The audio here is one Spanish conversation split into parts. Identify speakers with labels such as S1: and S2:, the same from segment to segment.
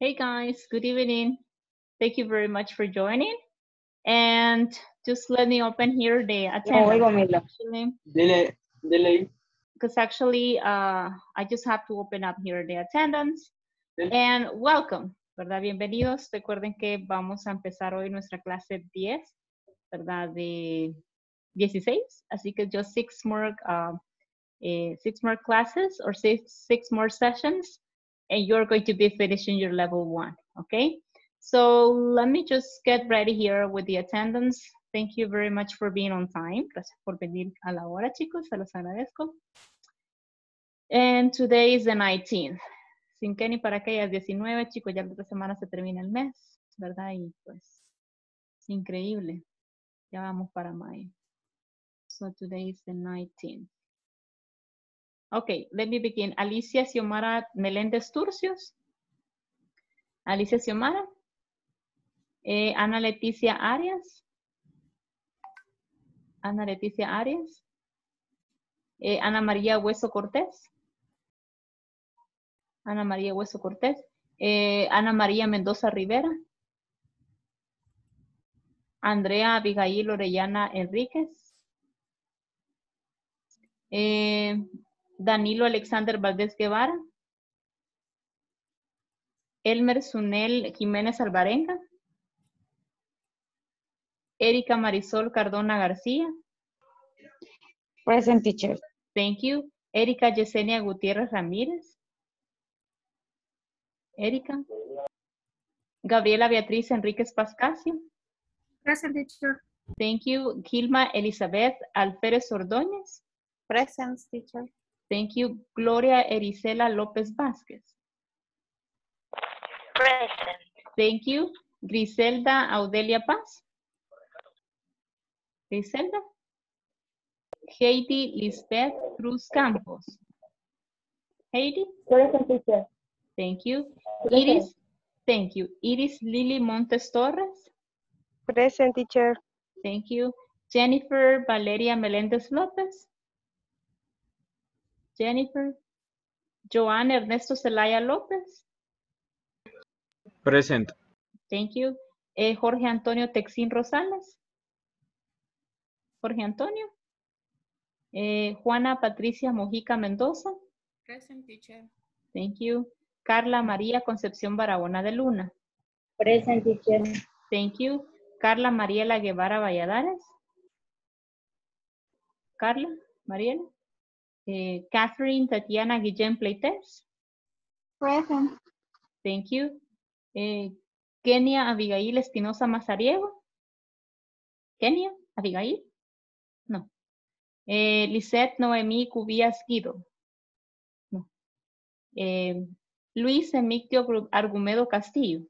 S1: Hey guys, good evening. Thank you very much for joining. And just let me open here the
S2: No
S1: attendance.
S2: oigo, Mila.
S1: Actually,
S3: Dele, dele.
S1: because actually uh, I just have to open up here the attendance.
S3: Sí.
S1: And welcome, ¿verdad? Bienvenidos. Recuerden que vamos a empezar hoy nuestra clase 10, ¿verdad? De 16. Así que just six more, uh, eh, six more classes or six, six more sessions and you're going to be finishing your level one, okay? So let me just get ready here with the attendance. Thank you very much for being on time. Gracias por venir a la hora, chicos. Se los agradezco. And today is the 19th. Sin que ni para que aquellas 19, chicos, ya la otra semana se termina el mes, ¿verdad? Y pues, increíble. Ya vamos para mayo. So today is the 19th. Okay, let me begin. Alicia Xiomara Meléndez Turcios. Alicia Xiomara. Eh, Ana Leticia Arias. Ana Leticia Arias. Eh, Ana María Hueso Cortés. Ana María Hueso Cortés. Eh, Ana María Mendoza Rivera. Andrea Abigail Orellana Enríquez. Danilo Alexander Valdés Guevara. Elmer Sunel Jiménez Alvarenga. Erika Marisol Cardona García.
S2: Present teacher.
S1: Thank you. Erika Yesenia Gutiérrez Ramírez. Erika. Gabriela Beatriz Enríquez Pascasio.
S4: Present teacher.
S1: Thank you. Gilma Elizabeth Alférez Ordóñez.
S4: Present teacher.
S1: Thank you. Gloria Ericela López Vázquez.
S4: Present.
S1: Thank you. Griselda Audelia Paz. Griselda. Heidi Lisbeth Cruz Campos. Heidi.
S2: Present teacher.
S1: Thank you. Iris. Thank you. Iris Lily Montes Torres.
S4: Present teacher.
S1: Thank you. Jennifer Valeria Meléndez López. Jennifer. Joan Ernesto Zelaya López.
S3: Present.
S1: Thank you. Eh, Jorge Antonio Texín Rosales. Jorge Antonio. Eh, Juana Patricia Mojica Mendoza.
S4: Present teacher.
S1: Thank you. Carla María Concepción Barahona de Luna.
S2: Present teacher.
S1: Thank you. Carla Mariela Guevara Valladares. Carla, Mariela. Eh, Catherine Tatiana Guillén Pleites.
S4: Present.
S1: Thank you. Eh, Kenia Abigail Espinosa Mazariego. Kenia, Abigail. No. Eh, Lisette Noemí Cubías Guido. No. Eh, Luis Emictio Argumedo Castillo.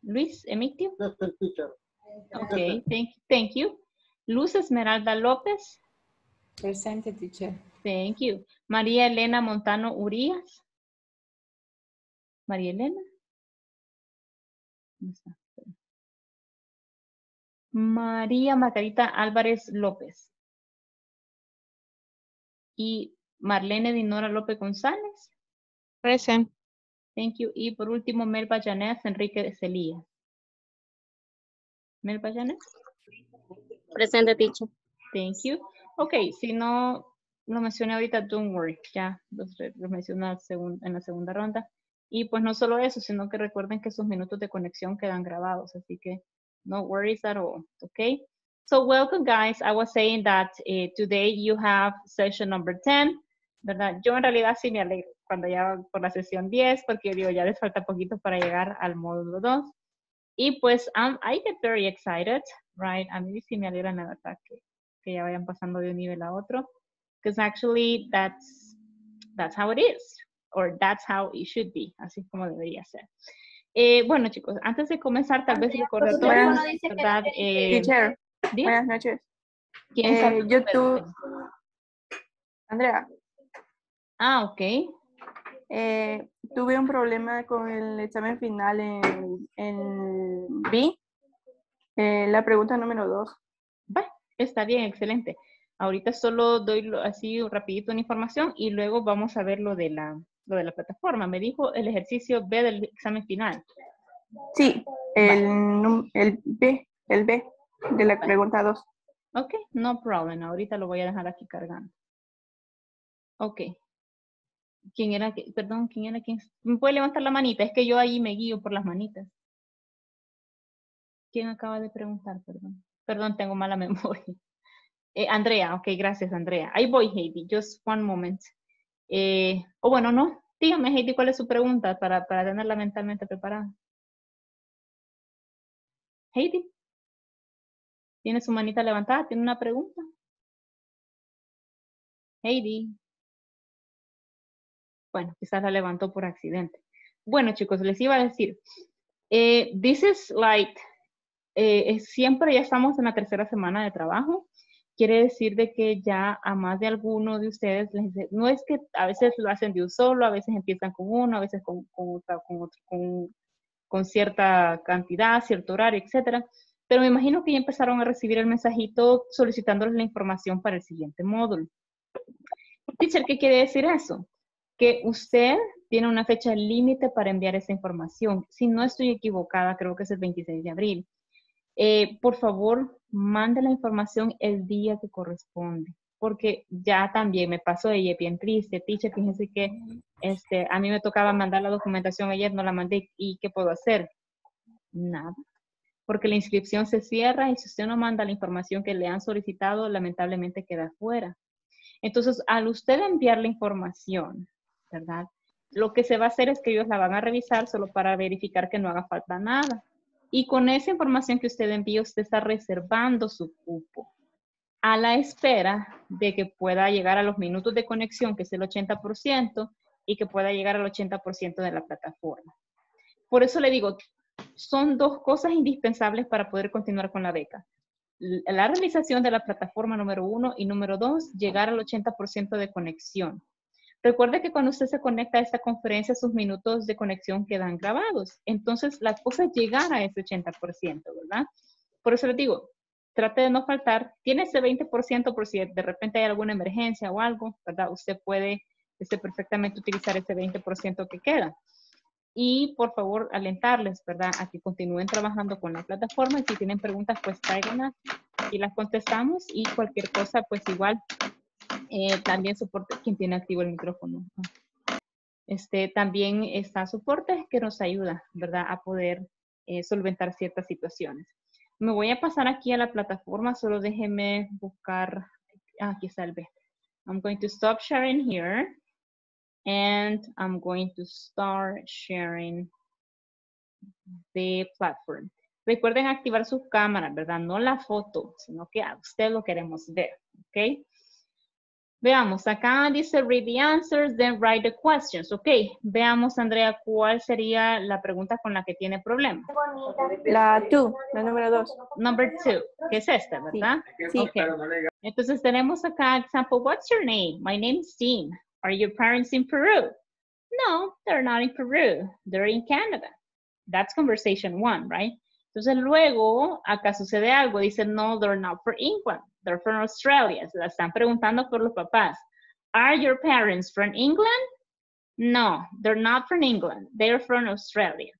S1: Luis Emictio. Okay, thank, thank you. Luz Esmeralda López.
S4: Present teacher.
S1: Thank you. María Elena Montano Urias. María Elena. María Margarita Álvarez López. Y Marlene Dinora López González.
S4: Present.
S1: Thank you. Y por último, Melba Janet Enrique Celía. Melba Janet.
S4: Present teacher.
S1: Thank you. Ok, si no lo mencioné ahorita, don't worry, ya los mencioné en la segunda ronda. Y pues no solo eso, sino que recuerden que sus minutos de conexión quedan grabados, así que no worries at all, okay? So welcome guys, I was saying that eh, today you have session number 10, ¿verdad? Yo en realidad sí me alegro cuando ya por la sesión 10, porque yo digo, ya les falta poquito para llegar al módulo 2. Y pues um, I get very excited, right? A mí sí me alegra la verdad que, que ya vayan pasando de un nivel a otro. Because actually that's, that's how it is, or that's how it should be, así es como debería ser. Eh, bueno, chicos, antes de comenzar, tal vez recordatorio, ¿verdad? Eh,
S5: teacher, buenas noches.
S1: ¿Quién
S5: eh, YouTube. Andrea.
S1: Ah, ok.
S5: Eh, tuve un problema con el examen final en, en B, eh, la pregunta número dos
S1: está bien, excelente. Ahorita solo doy así rapidito una información y luego vamos a ver lo de la, lo de la plataforma. Me dijo el ejercicio B del examen final.
S5: Sí, el, el B, el B de la pregunta 2.
S1: Ok, no problem. Ahorita lo voy a dejar aquí cargando. Ok. ¿Quién era? Perdón, ¿quién era? ¿Quién? ¿Me puede levantar la manita? Es que yo ahí me guío por las manitas. ¿Quién acaba de preguntar? Perdón. Perdón, tengo mala memoria. Eh, Andrea, ok, gracias, Andrea. Ahí voy, Heidi. Just one moment. Eh, o bueno, no. Dígame, Heidi, ¿cuál es su pregunta para, para tenerla mentalmente preparada? Heidi. ¿Tiene su manita levantada? ¿Tiene una pregunta? Heidi. Bueno, quizás la levantó por accidente. Bueno, chicos, les iba a decir, eh, this is like, eh, siempre ya estamos en la tercera semana de trabajo. Quiere decir de que ya a más de alguno de ustedes, les- no es que a veces lo hacen de un solo, a veces empiezan con uno, a veces con, con, otra- con, con- con cierta cantidad, cierto horario, etcétera. Pero me imagino que ya empezaron a recibir el mensajito solicitándoles la información para el siguiente módulo. Teacher, ¿qué quiere decir eso? Que usted tiene una fecha límite para enviar esa información. Si no estoy equivocada, creo que es el 26 de abril. Eh, por favor, mande la información el día que corresponde, porque ya también me pasó ella es bien triste. Teacher, fíjense que este, a mí me tocaba mandar la documentación ayer, no la mandé, ¿y qué puedo hacer? Nada porque la inscripción se cierra y si usted no manda la información que le han solicitado, lamentablemente queda fuera. Entonces, al usted enviar la información, ¿verdad? Lo que se va a hacer es que ellos la van a revisar solo para verificar que no haga falta nada. Y con esa información que usted envía, usted está reservando su cupo a la espera de que pueda llegar a los minutos de conexión, que es el 80%, y que pueda llegar al 80% de la plataforma. Por eso le digo, son dos cosas indispensables para poder continuar con la beca. La realización de la plataforma número uno y número dos, llegar al 80% de conexión. Recuerde que cuando usted se conecta a esta conferencia, sus minutos de conexión quedan grabados. Entonces, la cosa es llegar a ese 80%, ¿verdad? Por eso les digo, trate de no faltar. Tiene ese 20% por si de repente hay alguna emergencia o algo, ¿verdad? Usted puede este, perfectamente utilizar ese 20% que queda y por favor alentarles, ¿verdad? A que continúen trabajando con la plataforma si tienen preguntas, pues tráiganlas y las contestamos y cualquier cosa, pues igual eh, también soporte quien tiene activo el micrófono. Este, también está soporte que nos ayuda, ¿verdad? A poder eh, solventar ciertas situaciones. Me voy a pasar aquí a la plataforma, solo déjenme buscar, ah, aquí está el B. I'm going to stop sharing here. and I'm going to start sharing the platform. Recuerden activar sus cámaras, ¿verdad? No la foto, sino que a usted lo queremos ver, ¿ok? Veamos, acá dice read the answers, then write the questions, ¿ok? Veamos, Andrea, ¿cuál sería la pregunta con la que tiene problema?
S5: La 2, la número 2.
S1: Number two, que es esta, ¿verdad?
S5: Sí.
S1: Entonces tenemos acá example, what's your name? My name is Dean. Are your parents in Peru? No, they're not in Peru. They're in Canada. That's conversation one, right? Entonces luego acá sucede algo. Dice, no, they're not from England. They're from Australia. Se la están preguntando por los papás. Are your parents from England? No, they're not from England. They're from Australia.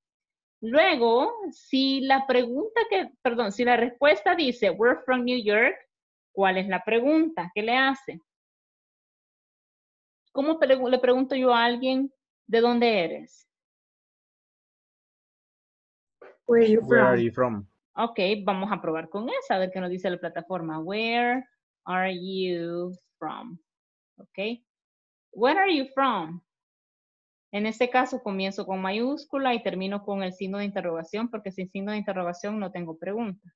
S1: Luego, si la pregunta que, perdón, si la respuesta dice, we're from New York, ¿cuál es la pregunta? ¿Qué le hace? ¿Cómo le pregunto yo a alguien de dónde eres?
S4: Where you
S3: Where are you from?
S1: Ok, vamos a probar con esa, a ver qué nos dice la plataforma. Where are you from? Ok. Where are you from? En este caso comienzo con mayúscula y termino con el signo de interrogación porque sin signo de interrogación no tengo pregunta.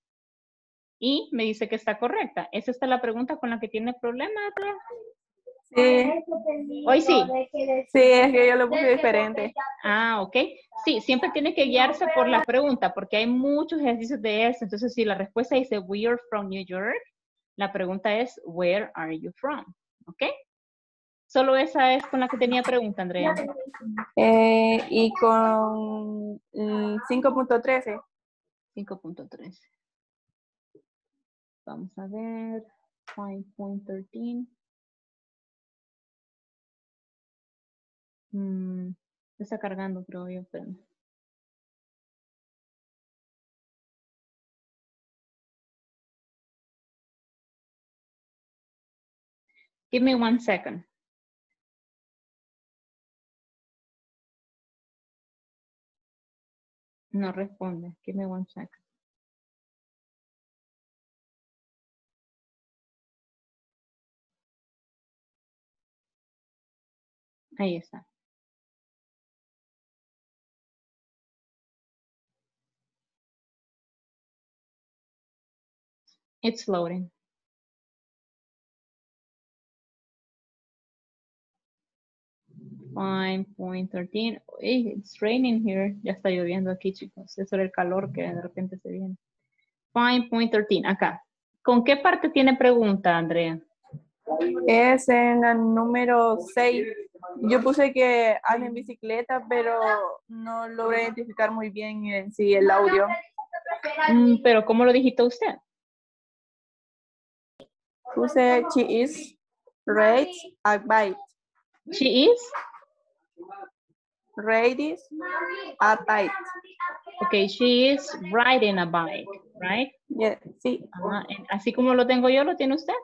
S1: Y me dice que está correcta. ¿Es esta la pregunta con la que tiene problema?
S5: Sí,
S1: Hoy sí.
S5: sí, es que yo lo puse diferente.
S1: Ah, ok. Sí, siempre tiene que guiarse por la pregunta, porque hay muchos ejercicios de eso. Entonces, si la respuesta dice, we are from New York, la pregunta es, where are you from? ¿Ok? Solo esa es con la que tenía pregunta, Andrea.
S5: Eh, y con mm, 5.13,
S1: 5.3. Vamos a ver. 5.13. Mm, está cargando, creo yo, pero. Give me one second. No responde. Give me one second. Ahí está. It's loading. Five point thirteen. Hey, it's raining here. Ya está lloviendo aquí, chicos. Eso era el calor que de repente se viene. Five point thirteen. Acá. ¿Con qué parte tiene pregunta, Andrea?
S5: Es en el número 6. Yo puse que anda en bicicleta, pero no logré identificar muy bien en sí el audio.
S1: Mm, pero ¿cómo lo dijiste usted?
S5: Puse she is right a bike.
S1: She is.
S5: Ladies a bike.
S1: Okay, she is riding a bike, right?
S5: Yeah, sí.
S1: En- Así como lo tengo yo, ¿lo tiene usted?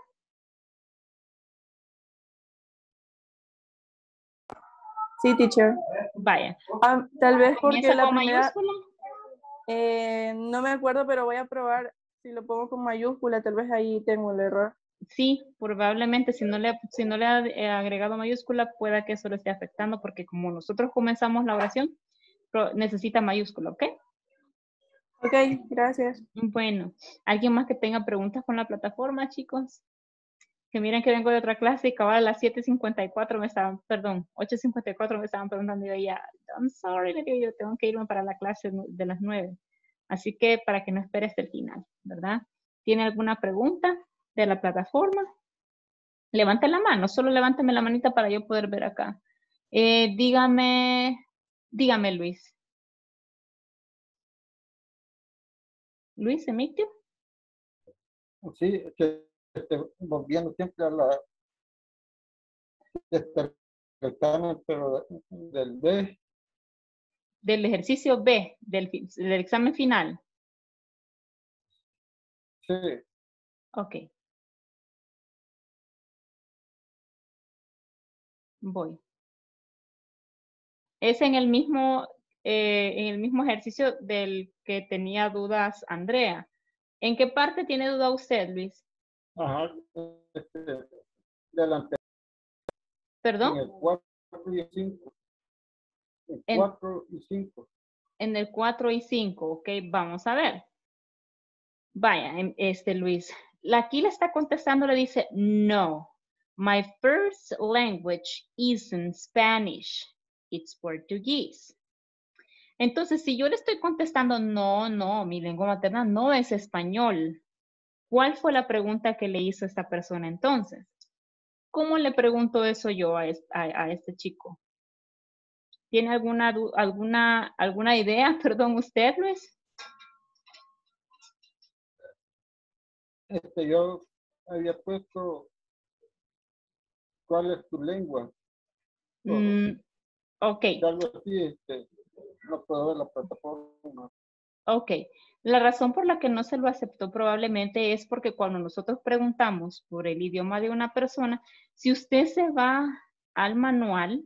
S5: Sí, teacher.
S1: Vaya.
S5: Ah, tal vez porque
S1: ¿Comienza
S5: la primera,
S1: mayúscula?
S5: eh, no me acuerdo, pero voy a probar si lo pongo con mayúscula, tal vez ahí tengo el error.
S1: Sí, probablemente si no le, si no le ha eh, agregado mayúscula, pueda que eso lo esté afectando porque como nosotros comenzamos la oración, necesita mayúscula, ¿ok?
S5: Ok, gracias.
S1: Bueno, ¿alguien más que tenga preguntas con la plataforma, chicos? Que miren que vengo de otra clase y cabal a las 7.54 me estaban, perdón, 8.54 me estaban preguntando y yo ya, I'm sorry, le digo yo, tengo que irme para la clase de las 9. Así que para que no espere hasta el final, ¿verdad? ¿Tiene alguna pregunta de la plataforma? Levante la mano, solo levántame la manita para yo poder ver acá. Eh, dígame, dígame Luis. Luis, ¿emitió?
S3: Sí, que este, volviendo siempre a la este, examen, pero del B,
S1: del ejercicio B, del, del examen final.
S3: sí,
S1: Ok. Voy. Es en el mismo, eh, en el mismo ejercicio del que tenía dudas Andrea. ¿En qué parte tiene duda usted, Luis?
S3: ajá, este, delante, en
S1: ¿Perdón?
S3: el 4 y el 5. El
S1: En-
S3: 4 y 5.
S1: En el 4 y 5. Ok, vamos a ver. Vaya, em- este Luis. La- Aquí le está contestando, le dice, no. My first language isn't Spanish. It's Portuguese. Entonces, si yo le estoy contestando, no, no, mi lengua materna no es español. ¿Cuál fue la pregunta que le hizo esta persona entonces? ¿Cómo le pregunto eso yo a, es- a- este chico? ¿Tiene alguna, alguna, alguna idea? Perdón, usted, Luis.
S3: Este, yo había puesto, ¿cuál es tu lengua?
S1: Mm, ok,
S3: Algo así, este, no puedo ver la plataforma.
S1: ok. La razón por la que no se lo aceptó probablemente es porque cuando nosotros preguntamos por el idioma de una persona, si usted se va al manual,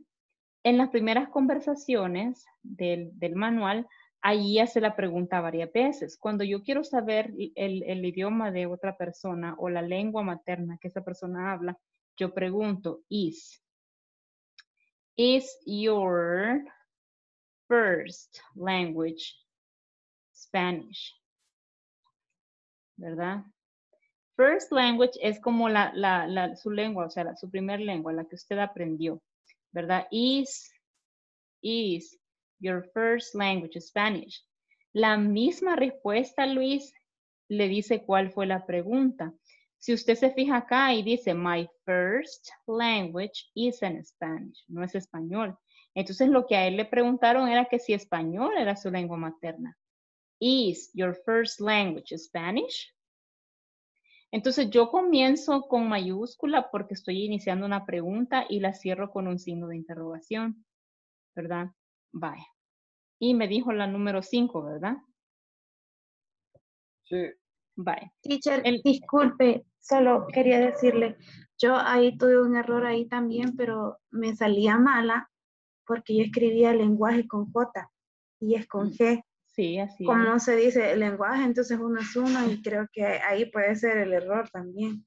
S1: en las primeras conversaciones del, del manual, ahí hace la pregunta varias veces. Cuando yo quiero saber el, el idioma de otra persona o la lengua materna que esa persona habla, yo pregunto, is, is your first language Spanish? ¿Verdad? First language es como la, la, su lengua, o sea, su primer lengua, la que usted aprendió, ¿verdad? Is, is your first language Spanish. La misma respuesta, Luis, le dice cuál fue la pregunta. Si usted se fija acá y dice, my first language is in Spanish, no es español. Entonces lo que a él le preguntaron era que si español era su lengua materna. Is your first language Spanish? Entonces yo comienzo con mayúscula porque estoy iniciando una pregunta y la cierro con un signo de interrogación. ¿verdad? Vaya. Y me dijo la número 5, ¿verdad?
S3: Sí,
S1: Vaya.
S2: Teacher,
S1: El-
S2: disculpe, solo quería decirle, yo ahí tuve un error ahí también, pero me salía mala porque yo escribía lenguaje con J y es con
S1: Mm,
S2: G.
S1: Sí, así es.
S2: Como se dice lenguaje, entonces uno es uno y creo que ahí puede ser el error también.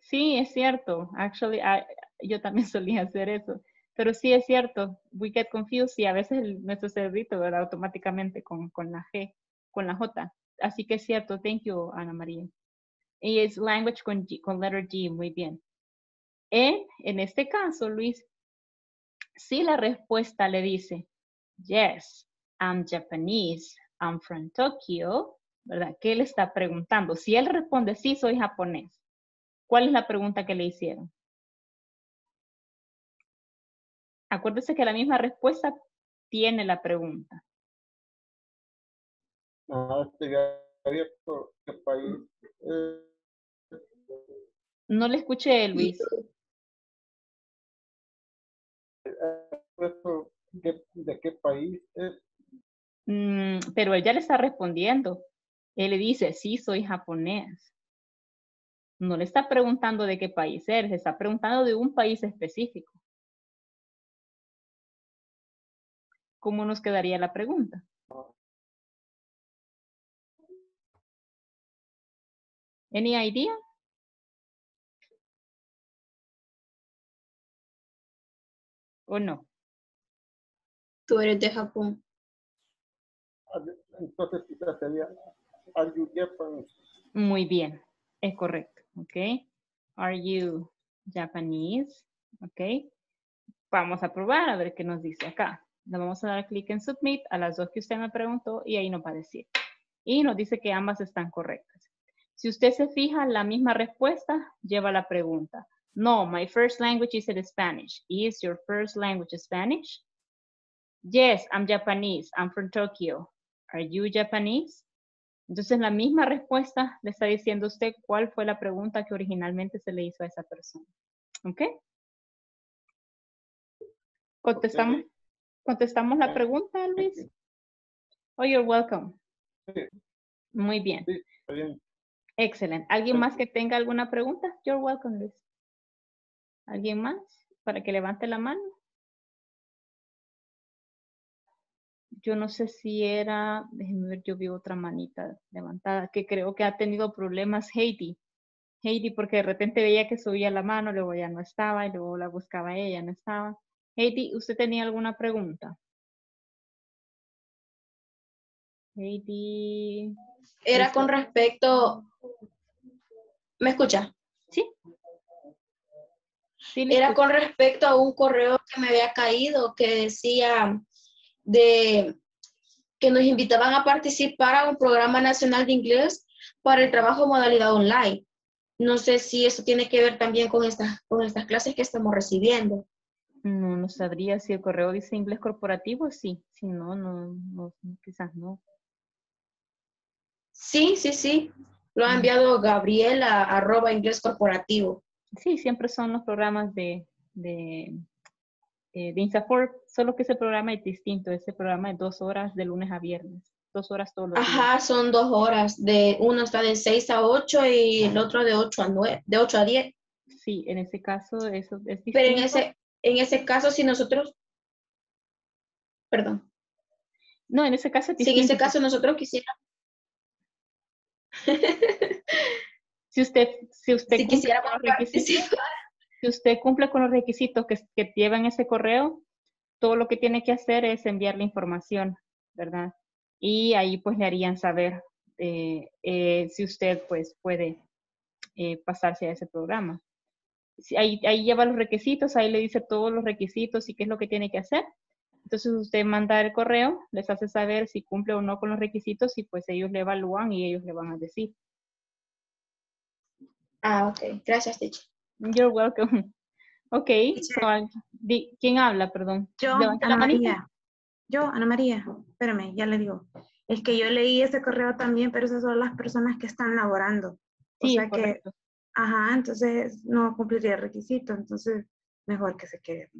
S1: Sí, es cierto. Actually, I- yo también solía hacer eso. Pero sí es cierto. We get confused y a veces el- nuestro cerebrito, ¿verdad? Automáticamente con, con la G, con la J. Así que es cierto. Thank you, Ana María. Y es language con, G- con letter G. Muy bien. En, en este caso, Luis, si la respuesta le dice, yes, I'm Japanese, I'm from Tokyo, ¿verdad? ¿Qué le está preguntando? Si él responde, sí, soy japonés. ¿Cuál es la pregunta que le hicieron? Acuérdese que la misma respuesta tiene la pregunta.
S3: ¿Qué país? Eh,
S1: No le escuché, Luis.
S3: Esto, ¿qué- ¿De qué país es?
S1: Mm, pero él ya le está respondiendo. Él le dice, sí, soy japonés. No le está preguntando de qué país eres, le está preguntando de un país específico. ¿Cómo nos quedaría la pregunta? Any idea? ¿O no?
S4: Tú eres de Japón.
S3: Ah, Entonces quizás sería, ¿Are you Japanese?
S1: Muy bien, es correcto, ¿ok? Are you Japanese? ¿Ok? Vamos a probar a ver qué nos dice acá. Le vamos a dar clic en Submit a las dos que usted me preguntó y ahí nos va a decir. Y nos dice que ambas están correctas. Si usted se fija, la misma respuesta lleva la pregunta. No, my first language is Spanish. Is your first language Spanish? Yes, I'm Japanese. I'm from Tokyo. Are you Japanese? Entonces, la misma respuesta le está diciendo usted cuál fue la pregunta que originalmente se le hizo a esa persona. ¿Ok? ¿Contestamos, ¿contestamos la
S3: Ok.
S1: pregunta, Luis? Oh, you're welcome.
S3: Sí.
S1: Muy bien.
S3: Sí, bien.
S1: Excelente. ¿Alguien más que tenga alguna pregunta? You're welcome, Luis. ¿Alguien más? Para que levante la mano. Yo no sé si era, déjenme ver, yo vi otra manita levantada, que creo que ha tenido problemas Heidi. Heidi, porque de repente veía que subía la mano, luego ya no estaba, y luego la buscaba ella, no estaba. Heidi, ¿usted tenía alguna pregunta? Heidi.
S4: Era con respecto. ¿Me escucha?
S1: Sí.
S4: Era con respecto a un correo que me había caído que decía de que nos invitaban a participar a un programa nacional de inglés para el trabajo modalidad online. No sé si eso tiene que ver también con estas, con estas clases que estamos recibiendo.
S1: No, no sabría si el correo dice inglés corporativo, sí. Si no, no, no, quizás no.
S4: Sí, sí, sí. Lo ha
S1: Mm.
S4: enviado Gabriela arroba inglés corporativo.
S1: Sí, siempre son los programas de, de, eh, de INSAFORP, solo que ese programa es distinto. Ese programa es dos horas de lunes a viernes. Dos horas todos los días.
S4: Ajá, son dos horas. De uno está de 6 a 8 y el otro de 8 a 9, de 8 a 10.
S1: Sí, en ese caso eso es distinto.
S4: Pero en ese, en ese caso, si nosotros, perdón,
S1: No, en ese caso es
S4: si en ese caso nosotros quisiéramos,
S1: Si usted, si usted
S4: si
S1: cumple con los requisitos, si usted cumple con los requisitos que, que llevan ese correo, todo lo que tiene que hacer es enviar la información, ¿verdad? Y ahí pues le harían saber eh, eh, si usted pues puede eh, pasarse a ese programa. Si ahí, ahí lleva los requisitos, ahí le dice todos los requisitos y qué es lo que tiene que hacer. Entonces usted manda el correo, les hace saber si cumple o no con los requisitos y pues ellos le evalúan y ellos le van a decir.
S4: Ah, ok. Gracias, teacher.
S1: You're welcome. Ok, so, di- ¿quién habla, perdón?
S2: Yo, Ana. María. Yo, Ana María. Espérame, ya le digo. Es que yo leí ese correo también, pero esas son las personas que están laborando. O
S1: Sí,
S2: sea que, ajá, entonces no cumpliría el requisito. Entonces, mejor que se quede.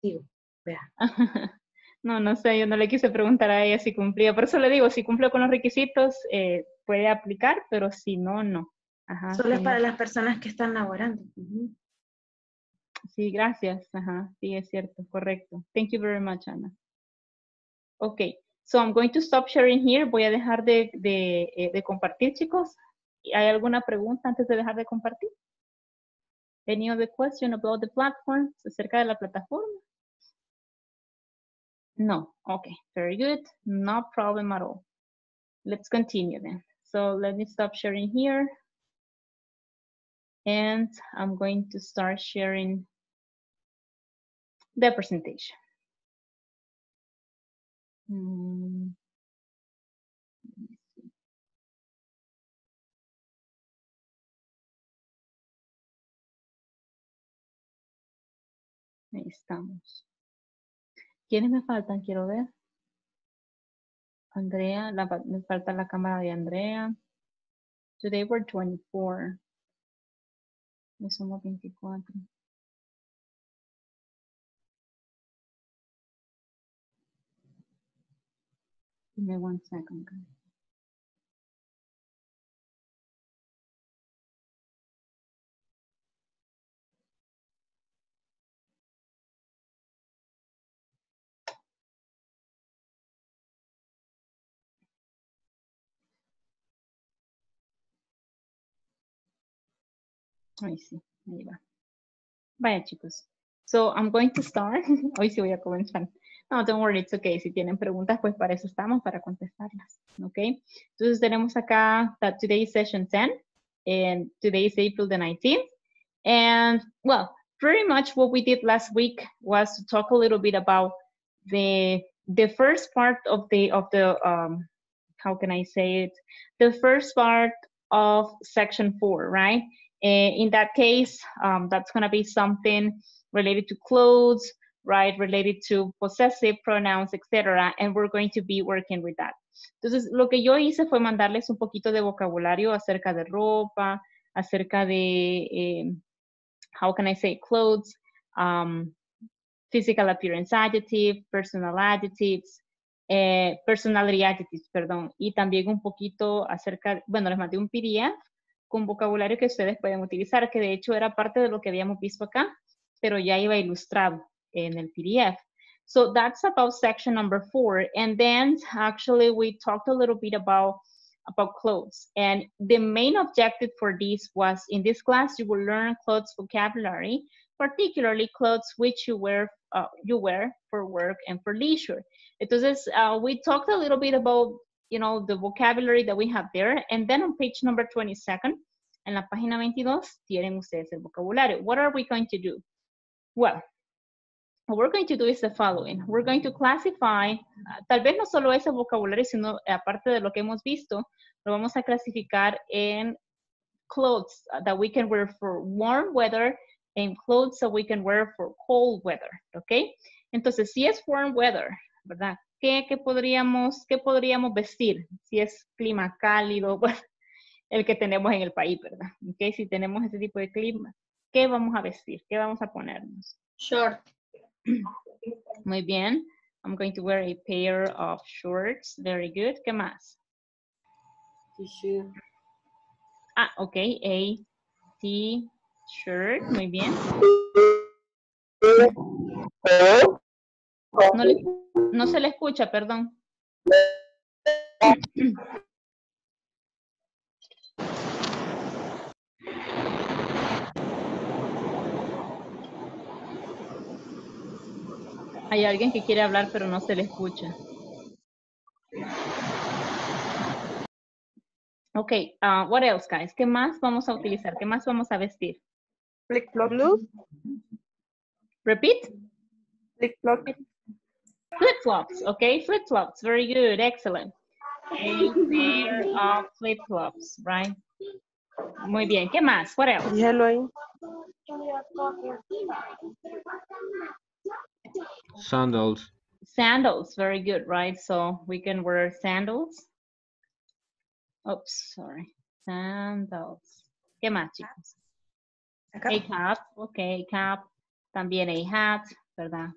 S2: Digo, vea.
S1: No, no sé, yo no le quise preguntar a ella si cumplía. Por eso le digo, si cumple con los requisitos, eh, puede aplicar, pero si no, no. Ajá,
S2: Solo es para las personas que están laborando.
S1: Sí, gracias. Ajá, sí, es cierto, correcto. Thank you very much, Ana. Okay, so I'm going to stop sharing here. Voy a dejar de, de, eh, de compartir, chicos. ¿Hay alguna pregunta antes de dejar de compartir? Any other question about the platform? Acerca de la plataforma? No. Okay, very good. No problem at all. Let's continue then. So let me stop sharing here. And I'm going to start sharing the presentation. Mm. Ahí estamos. ¿Quiénes me faltan? Quiero ver. Andrea, la, me falta la cámara de Andrea. Today we're 24. Hoy somos 24. Give me one second, guys. Ahí sí, ahí va. Vaya chicos. So I'm going to start. Hoy sí voy a comenzar. No, don't worry, it's okay. Si tienen preguntas, pues para eso estamos, para contestarlas. ¿Ok? Entonces tenemos acá that today is session 10 and today is April the 19th. And well, pretty much what we did last week was to talk a little bit about the the first part of the of the um how can I say it? The first part of section four, right? Eh, in that case, um, that's going to be something related to clothes, right? Related to possessive pronouns, etc. And we're going to be working with that. Entonces, lo que yo hice fue mandarles un poquito de vocabulario acerca de ropa, acerca de, eh, how can I say, clothes, um, physical appearance adjective, personal adjectives, eh, personality adjectives, perdón, y también un poquito acerca, bueno, les mandé un PDF con vocabulario que ustedes pueden utilizar, que de hecho era parte de lo que habíamos visto acá, pero ya iba ilustrado en el PDF. So that's about section number four. And then actually we talked a little bit about, about clothes. And the main objective for this was in this class, you will learn clothes vocabulary, particularly clothes which you wear, uh, you wear for work and for leisure. Entonces, uh, we talked a little bit about you know, the vocabulary that we have there. And then on page number 22nd, en la página 22, tienen ustedes el vocabulario. What are we going to do? Well, what we're going to do is the following. We're going to classify, uh, tal vez no solo ese vocabulario, sino aparte de lo que hemos visto, lo vamos a clasificar en clothes that we can wear for warm weather and clothes that we can wear for cold weather, ¿ok? Entonces, si es warm weather, ¿verdad? ¿Qué, qué podríamos, ¿Qué podríamos vestir si es clima cálido? El que tenemos en el país, ¿verdad? ¿Ok? Si tenemos ese tipo de clima, ¿qué vamos a vestir? ¿Qué vamos a ponernos?
S4: Short.
S1: Muy bien. I'm going to wear a pair of shorts. Very good. ¿Qué más?
S6: T-shirt.
S1: Ah, ok. A t-shirt. Muy bien. No, le- no se le escucha, perdón. Hay alguien que quiere hablar, pero no se le escucha. Ok, uh, what else, guys? ¿Qué más vamos a utilizar? ¿Qué más vamos a vestir?
S5: Flip flop.
S1: Repeat. Flip-flops, okay? Flip-flops, very good, excellent. A pair of flip-flops, right? Muy bien, ¿qué más? What else?
S5: Dígalo ahí.
S7: Sandals.
S1: Sandals, very good, right? So we can wear sandals. Oops, sorry. Sandals. ¿Qué más, chicos?
S2: Acá.
S1: A cap, ok, cap. También a hat, ¿verdad?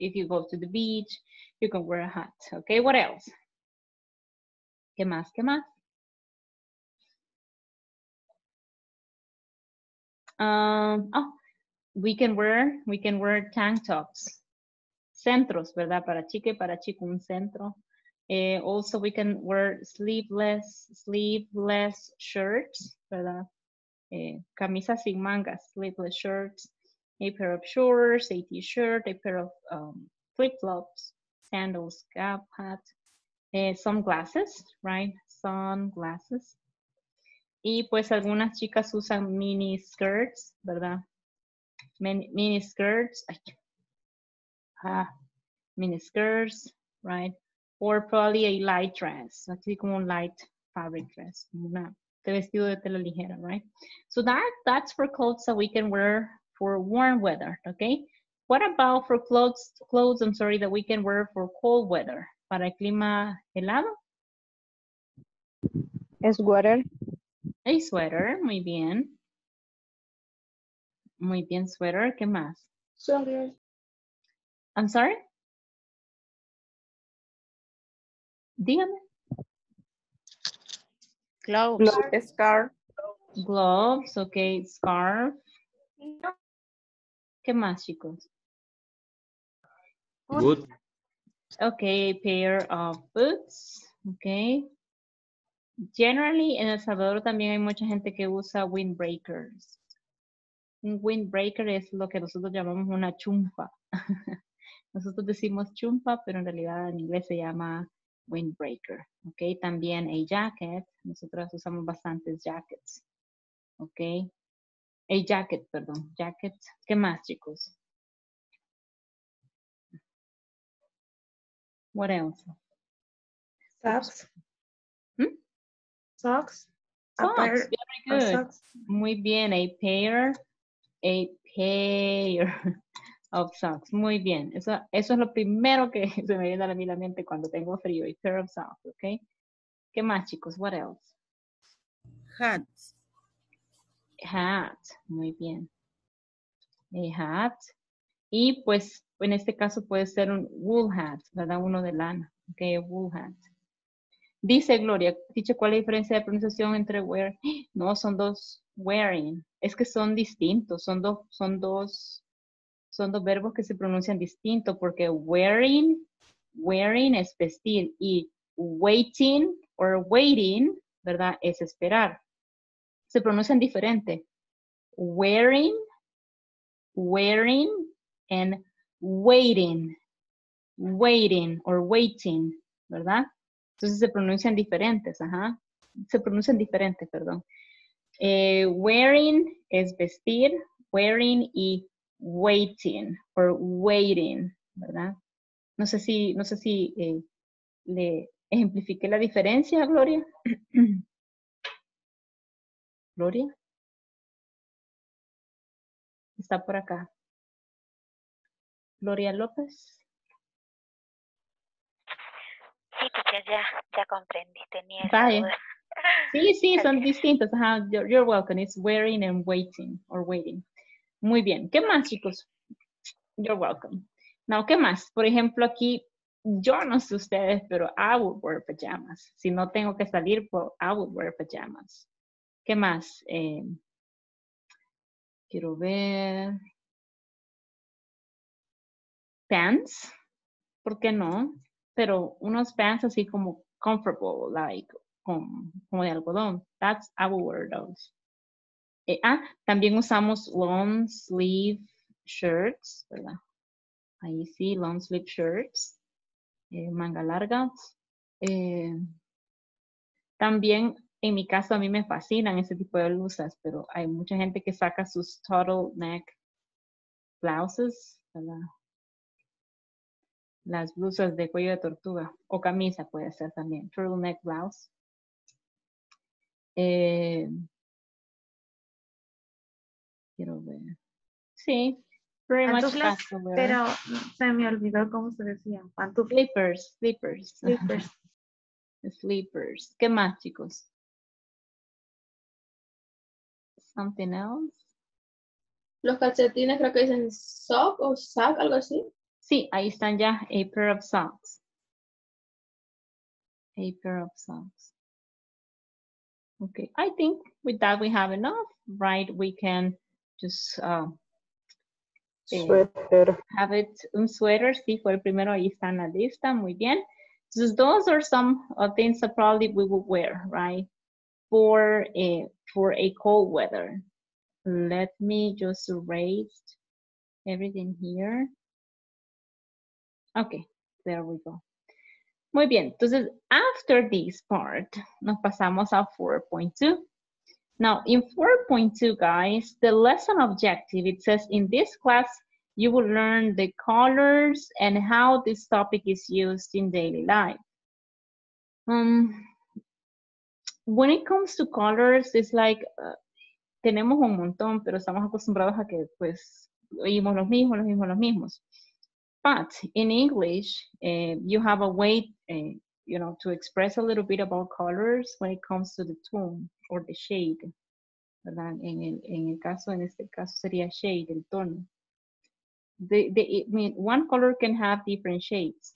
S1: If you go to the beach, you can wear a hat. Okay, what else? ¿Qué más? ¿Qué más? Um, oh, we can wear, we can wear tank tops. Centros, ¿verdad? Para chica y para chico, un centro. Eh, also, we can wear sleeveless, sleeveless shirts, ¿verdad? Eh, camisas sin mangas, sleeveless shirts, a pair of shorts, a t-shirt, a pair of um, flip-flops, sandals, cap, hat, eh, sunglasses, right? Sunglasses. Y pues algunas chicas usan mini skirts, ¿verdad? Mini, mini skirts. Ay. Ah, mini skirts, right? Or probably a light dress, así como un light fabric dress, una de vestido de tela ligera, right? So that that's for clothes that we can wear for warm weather, okay? What about for clothes, clothes, I'm sorry, that we can wear for cold weather? Para el clima helado?
S8: Es sweater.
S1: A sweater, muy bien. Muy bien, sweater. ¿Qué más?
S4: Sweater.
S1: I'm sorry? Dígame.
S8: Gloves.
S5: Scarf.
S1: Gloves, ok. Scarf. ¿Qué más, chicos?
S7: Boot.
S1: Okay, pair of boots. Okay. Generally, en El Salvador también hay mucha gente que usa windbreakers. Un windbreaker es lo que nosotros llamamos una chumpa. nosotros decimos chumpa, pero en realidad en inglés se llama windbreaker. Okay, también a jacket. Nosotros usamos bastantes jackets. Okay. A jacket, perdón, jacket. ¿Qué más, chicos? What else?
S2: Socks.
S1: Hmm?
S2: Socks. A
S1: Socks,
S2: pair
S1: very good.
S2: socks.
S1: Muy bien, a pair, a pair of socks. Muy bien. Eso, eso es lo primero que se me viene a mí a la mente cuando tengo frío. A pair of socks, ¿ok? ¿Qué más, chicos? What else?
S9: Hats.
S1: Hat. Muy bien. A hat. Y pues, en este caso puede ser un wool hat, ¿verdad? Uno de lana. Ok, wool hat. Dice Gloria, dice cuál es la diferencia de pronunciación entre wear. No, son dos wearing. Es que son distintos, son dos, son dos, son dos verbos que se pronuncian distinto porque wearing, wearing es vestir y waiting or waiting, ¿verdad? Es esperar. Se pronuncian diferente. Wearing, wearing and waiting, waiting or waiting, ¿verdad? Entonces se pronuncian diferentes, ajá. Se pronuncian diferentes, perdón. Eh, wearing es vestir, wearing y waiting or waiting, ¿verdad? No sé si, no sé si eh, le ejemplifiqué la diferencia, Gloria. Gloria. Está por acá. Gloria López.
S10: Sí, ya, ya esa
S1: Vaya.
S10: duda.
S1: Sí, sí, son distintos. Ajá, you're, you're welcome. It's wearing and waiting or waiting. Muy bien. ¿Qué más, chicos? You're welcome. Now, ¿qué más? Por ejemplo, aquí, yo no sé ustedes, pero I would wear pajamas. Si no tengo que salir, pues I would wear pajamas. ¿Qué más? Eh, quiero ver. Pants. ¿Por qué no? Pero unos pants así como comfortable, like, como, de algodón. That's, wear those. Eh, ah, también usamos long sleeve shirts, ¿verdad? Ahí sí, long sleeve shirts, eh, manga larga. También, en mi caso, a mí me fascinan ese tipo de blusas, pero hay mucha gente que saca sus turtleneck blouses, ¿verdad? Las blusas de cuello de tortuga, o camisa puede ser también, turtleneck blouse. Eh, quiero ver. Sí, pretty much casual
S2: pero se me olvidó cómo se decía. Pantuflas.
S1: Slippers, slippers.
S2: Slippers.
S1: Slippers. ¿Qué más, chicos? Something else?
S4: Los calcetines creo que dicen sock o sac, algo así.
S1: Sí, ahí están ya. A pair of socks. A pair of socks. Okay, I think with that we have enough, right? We can just uh, eh, have it, un sweater, sí, fue el primero, ahí está en la lista, muy bien. So those are some of things that probably we will wear, right? For a, for a cold weather. Let me just erase everything here. Okay, there we go. Muy bien, entonces, after this part, nos pasamos a 4.2. Now, in 4.2, guys, the lesson objective, it says in this class, you will learn the colors and how this topic is used in daily life. Um, when it comes to colors, it's like, uh, tenemos un montón, pero estamos acostumbrados a que, pues, oímos los mismos, los mismos, los mismos. But in English, uh, you have a way, uh, you know, to express a little bit about colors when it comes to the tone or the shade. En el, en el caso, en este caso sería shade, el tono. The, the, I mean, one color can have different shades.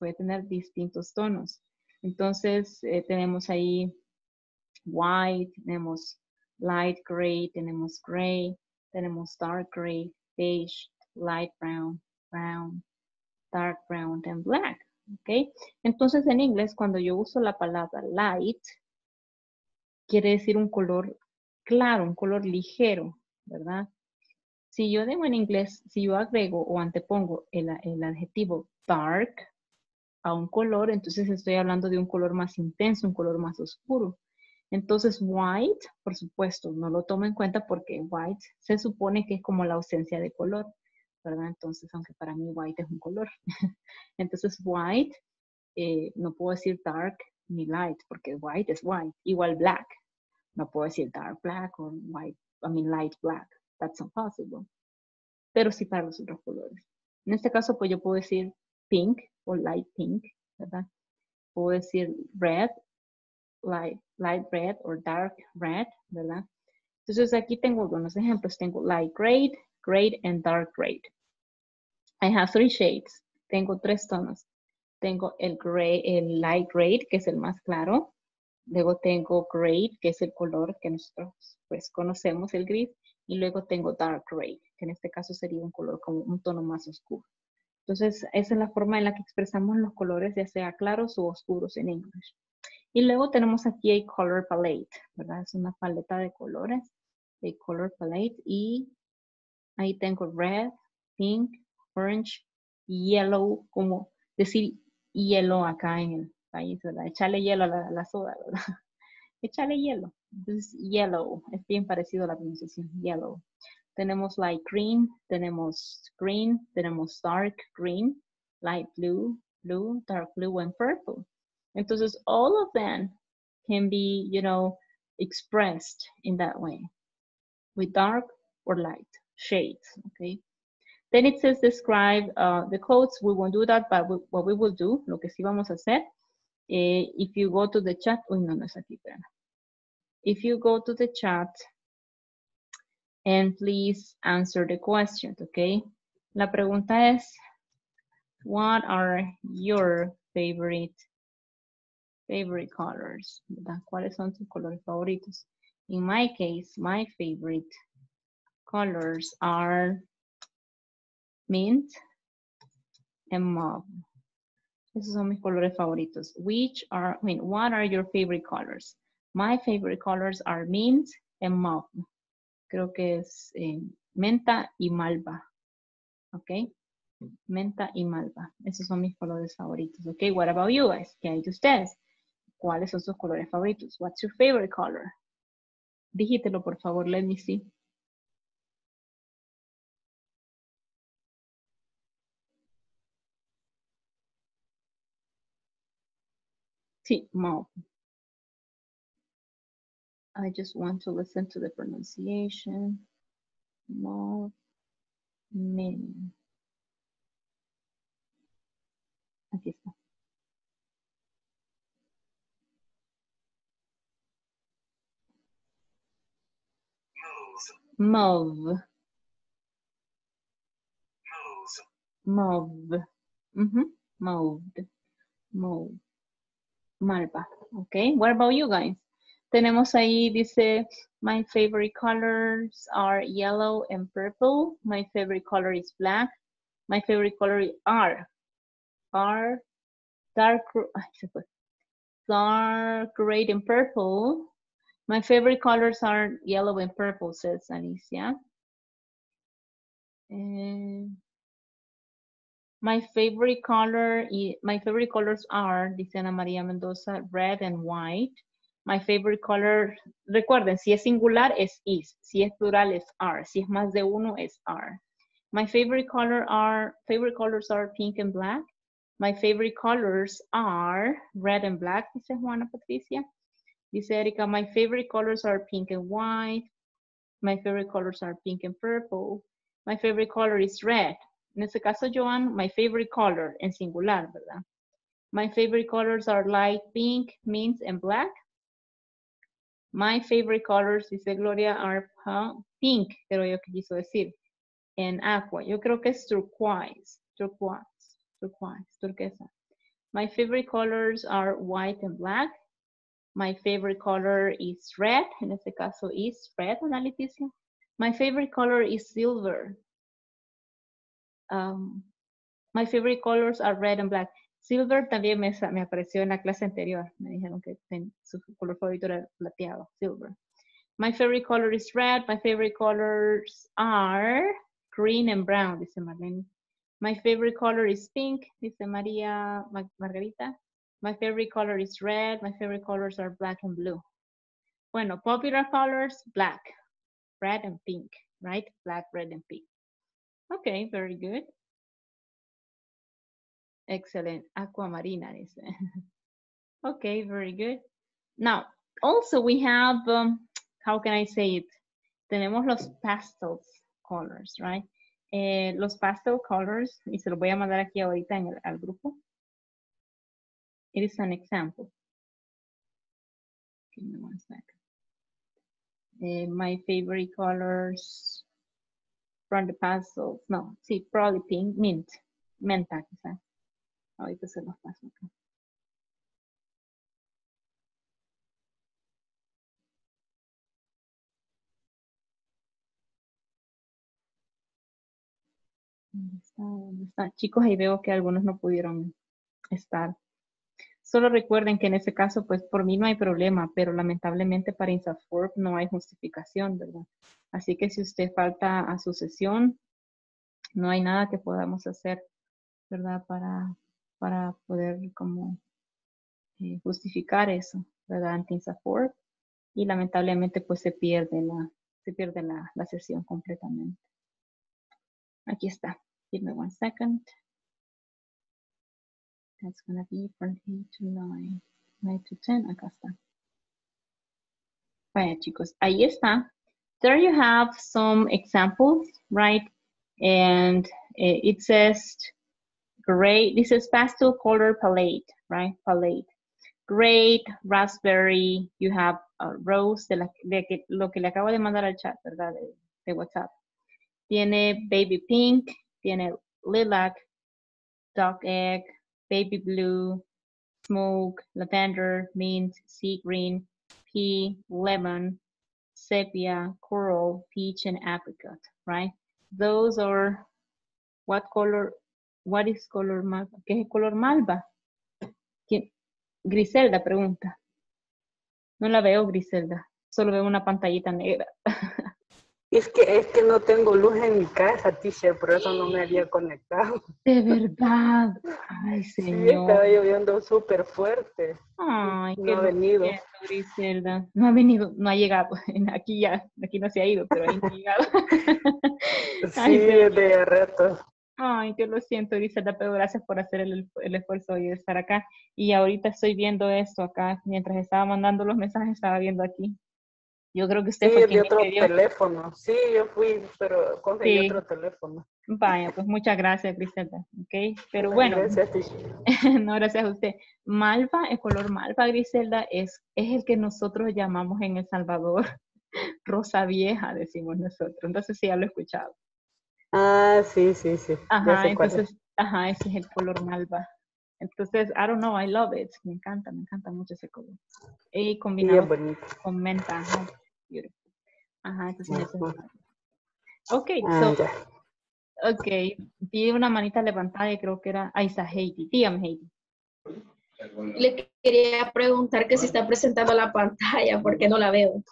S1: Puede tener distintos tonos. Entonces, eh, tenemos ahí white, tenemos light gray, tenemos gray, tenemos dark gray, beige, light brown, brown, dark brown, and black. ¿Ok? Entonces, en inglés, cuando yo uso la palabra light, quiere decir un color claro, un color ligero, ¿verdad? Si yo digo en inglés, si yo agrego o antepongo el, el adjetivo dark a un color, entonces estoy hablando de un color más intenso, un color más oscuro. Entonces, white, por supuesto, no lo tomo en cuenta porque white se supone que es como la ausencia de color, ¿verdad? Entonces, aunque para mí white es un color. Entonces, white, eh, no puedo decir dark ni light porque white es white. Igual black, no puedo decir dark black o white, I mean light black. That's impossible. Pero sí para los otros colores. En este caso, pues yo puedo decir pink o light pink, ¿verdad? Puedo decir red, light, light red o dark red, ¿verdad? Entonces aquí tengo algunos ejemplos. Tengo light gray, gray and dark gray. I have three shades. Tengo tres tonos. Tengo el gray, el light gray, que es el más claro. Luego tengo gray, que es el color que nosotros pues conocemos, el gris. Y luego tengo dark gray, que en este caso sería un color como un tono más oscuro. Entonces, esa es la forma en la que expresamos los colores, ya sea claros o oscuros en inglés. Y luego tenemos aquí el color palette, ¿verdad? Es una paleta de colores, el color palette. Y ahí tengo red, pink, orange, yellow, como decir hielo acá en el país, ¿verdad? Echarle hielo a la, soda, ¿verdad? Echarle hielo. Entonces, yellow, es bien parecido a la pronunciación, yellow. Tenemos light green, tenemos green, tenemos dark green, light blue, blue, dark blue, and purple. Entonces, all of them can be, you know, expressed in that way, with dark or light shades, okay? Then it says describe uh, the codes. We won't do that, but we, what we will do, lo que sí vamos a hacer, eh, if you go to the chat, uy, no, no es aquí. If you go to the chat and please answer the question, okay? La pregunta es, what are your favorite, favorite colors? ¿verdad? ¿Cuáles son tus colores favoritos? In my case, my favorite colors are mint and mauve. Esos son mis colores favoritos. Which are, I mean, what are your favorite colors? My favorite colors are mint and mauve. Creo que es eh, menta y malva. Okay? Menta y malva. Esos son mis colores favoritos. Okay, What about you guys? ¿Qué hay de ustedes? ¿Cuáles son sus colores favoritos? What's your favorite color? Dígitelo, por favor. Let me see. Sí, mauve. I just want to listen to the pronunciation. Mauve. Aquí está. Mauve. Mauve. Mauve. Mauve. Malva. Okay. What about you guys? Tenemos ahí, dice, my favorite colors are yellow and purple. My favorite color is black. My favorite color are, are dark, ay, se fue. dark red and purple. My favorite colors are yellow and purple, says Alicia. And my favorite color, my favorite colors are, dice Ana María Mendoza, red and white. My favorite color, recuerden, si es singular es is, si es plural es are, si es más de uno es are. My favorite color are, favorite colors are pink and black. My favorite colors are red and black, dice Juana Patricia. Dice Erika, my favorite colors are pink and white. My favorite colors are pink and purple. My favorite color is red. En este caso, Joan, my favorite color en singular, ¿verdad? My favorite colors are light pink, mint, and black. My favorite colors, dice Gloria, are pink, pero yo que quiso decir, en aqua. Yo creo que es turquoise, turquoise, turquoise, turquesa. My favorite colors are white and black. My favorite color is red. En este caso is red, Ana Leticia. My favorite color is silver. Um, my favorite colors are red and black. Silver también me, me apareció en la clase anterior. Me dijeron que su color favorito era plateado, silver. My favorite color is red. My favorite colors are green and brown, dice Marlene. My favorite color is pink, dice María Mar- Margarita. My favorite color is red. My favorite colors are black and blue. Bueno, popular colors, black, red and pink, right? Black, red and pink. Okay, very good. Excellent. Aquamarina dice. okay, very good. Now, also we have, um, how can I say it? Tenemos los pastels colors, right? Eh, los pastel colors, y se los voy a mandar aquí ahorita en el, al grupo. It is an example. Give me one second. Eh, my favorite colors from the pastels, no, sí, probably pink, mint, menta quizás. Ahorita se los paso acá. ¿Dónde está? ¿Dónde está? Chicos, ahí veo que algunos no pudieron estar. Solo recuerden que en ese caso, pues por mí no hay problema, pero lamentablemente para INSAFORP no hay justificación, ¿verdad? Así que si usted falta a su sesión, no hay nada que podamos hacer, ¿verdad? Para, para poder como eh, justificar eso, ¿verdad? Ante INSAFORP. Y lamentablemente pues se pierde la, se pierde la, la sesión completamente. Aquí está. Give me one second. That's gonna be from 8 to 9. 9 to 10. Acá está. Chicos, ahí está. There you have some examples, right? And eh, it says great, this is pastel color palette, right? Palette. Great, raspberry, you have uh, rose, de, la, de que, lo que le acabo de mandar al chat, ¿verdad? De, de WhatsApp. Tiene baby pink, tiene lilac, dark egg, baby blue, smoke, lavender, mint, sea green, pea, lemon, sepia, coral, peach, and apricot, right? Those are what color, what is color malva? ¿Qué es color malva? Griselda pregunta. No la veo, Griselda. Solo veo una pantallita negra.
S6: Es que, es que no tengo luz en mi casa, teacher, por eso no me había conectado.
S1: De verdad. Ay,
S6: Sí,
S1: señor.
S6: estaba lloviendo súper fuerte.
S1: Ay,
S6: No
S1: qué
S6: ha venido.
S1: No ha venido, no ha llegado. Aquí ya, aquí no se ha ido, pero ahí no ha llegado.
S6: Sí,
S1: Ay,
S6: de reto.
S1: Ay, que lo siento, Griselda, pero gracias por hacer el, el esfuerzo hoy de estar acá. Y ahorita estoy viendo esto acá, mientras estaba mandando los mensajes, estaba viendo aquí. Yo creo que usted
S6: Sí,
S1: fue
S6: de
S1: quien me
S6: otro teléfono. Sí, yo fui, pero conseguí
S1: Sí.
S6: otro teléfono.
S1: Vaya, pues muchas gracias, Griselda. Ok, pero bueno,
S6: Gracias,
S1: no, gracias a usted. Malva, el color malva, Griselda, es, es el que nosotros llamamos en El Salvador rosa vieja, decimos nosotros. Entonces sí, ya lo he escuchado.
S6: Ah, sí, sí, sí.
S1: Ajá,
S6: es.
S1: entonces, ajá, ese es el color malva. Entonces, I don't know, I love it. Me encanta, me encanta mucho ese color. Y combinado con menta, ajá. Beautiful. Ajá, entonces malva. Ok,
S6: Ah,
S1: so, ok, vi una manita levantada y creo que era, ahí está Heidi. Dígame, Heidi.
S4: Le quería preguntar que si está presentando la pantalla, porque no la veo.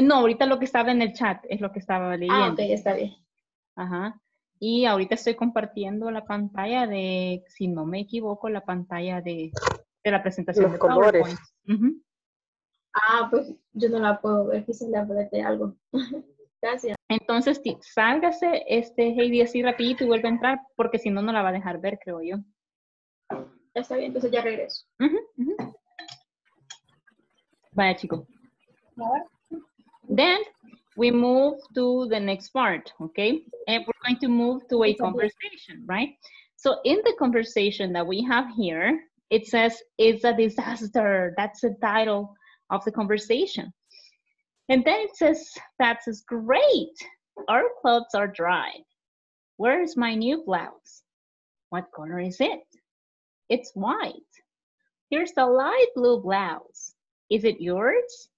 S1: No, ahorita lo que estaba en el chat es lo que estaba leyendo.
S4: Ah, ok, está bien.
S1: Ajá. Y ahorita estoy compartiendo la pantalla de, si no me equivoco, la pantalla de, de la presentación
S6: Los
S1: de
S6: colores.
S1: PowerPoint.
S4: Ah, pues yo no la puedo ver, quizás le apreté algo. Gracias.
S1: Entonces, sálgase este Heidi así rapidito y vuelve a entrar, porque si no, no la va a dejar ver, creo yo.
S4: Está bien, entonces ya regreso.
S1: Vaya, chico. Then we move to the next part, okay? And we're going to move to a conversation, right? So in the conversation that we have here, it says it's a disaster. That's the title of the conversation. And then it says, that's great. Our clothes are dry. Where's my new blouse? What color is it? It's white. Here's the light blue blouse. Is it yours?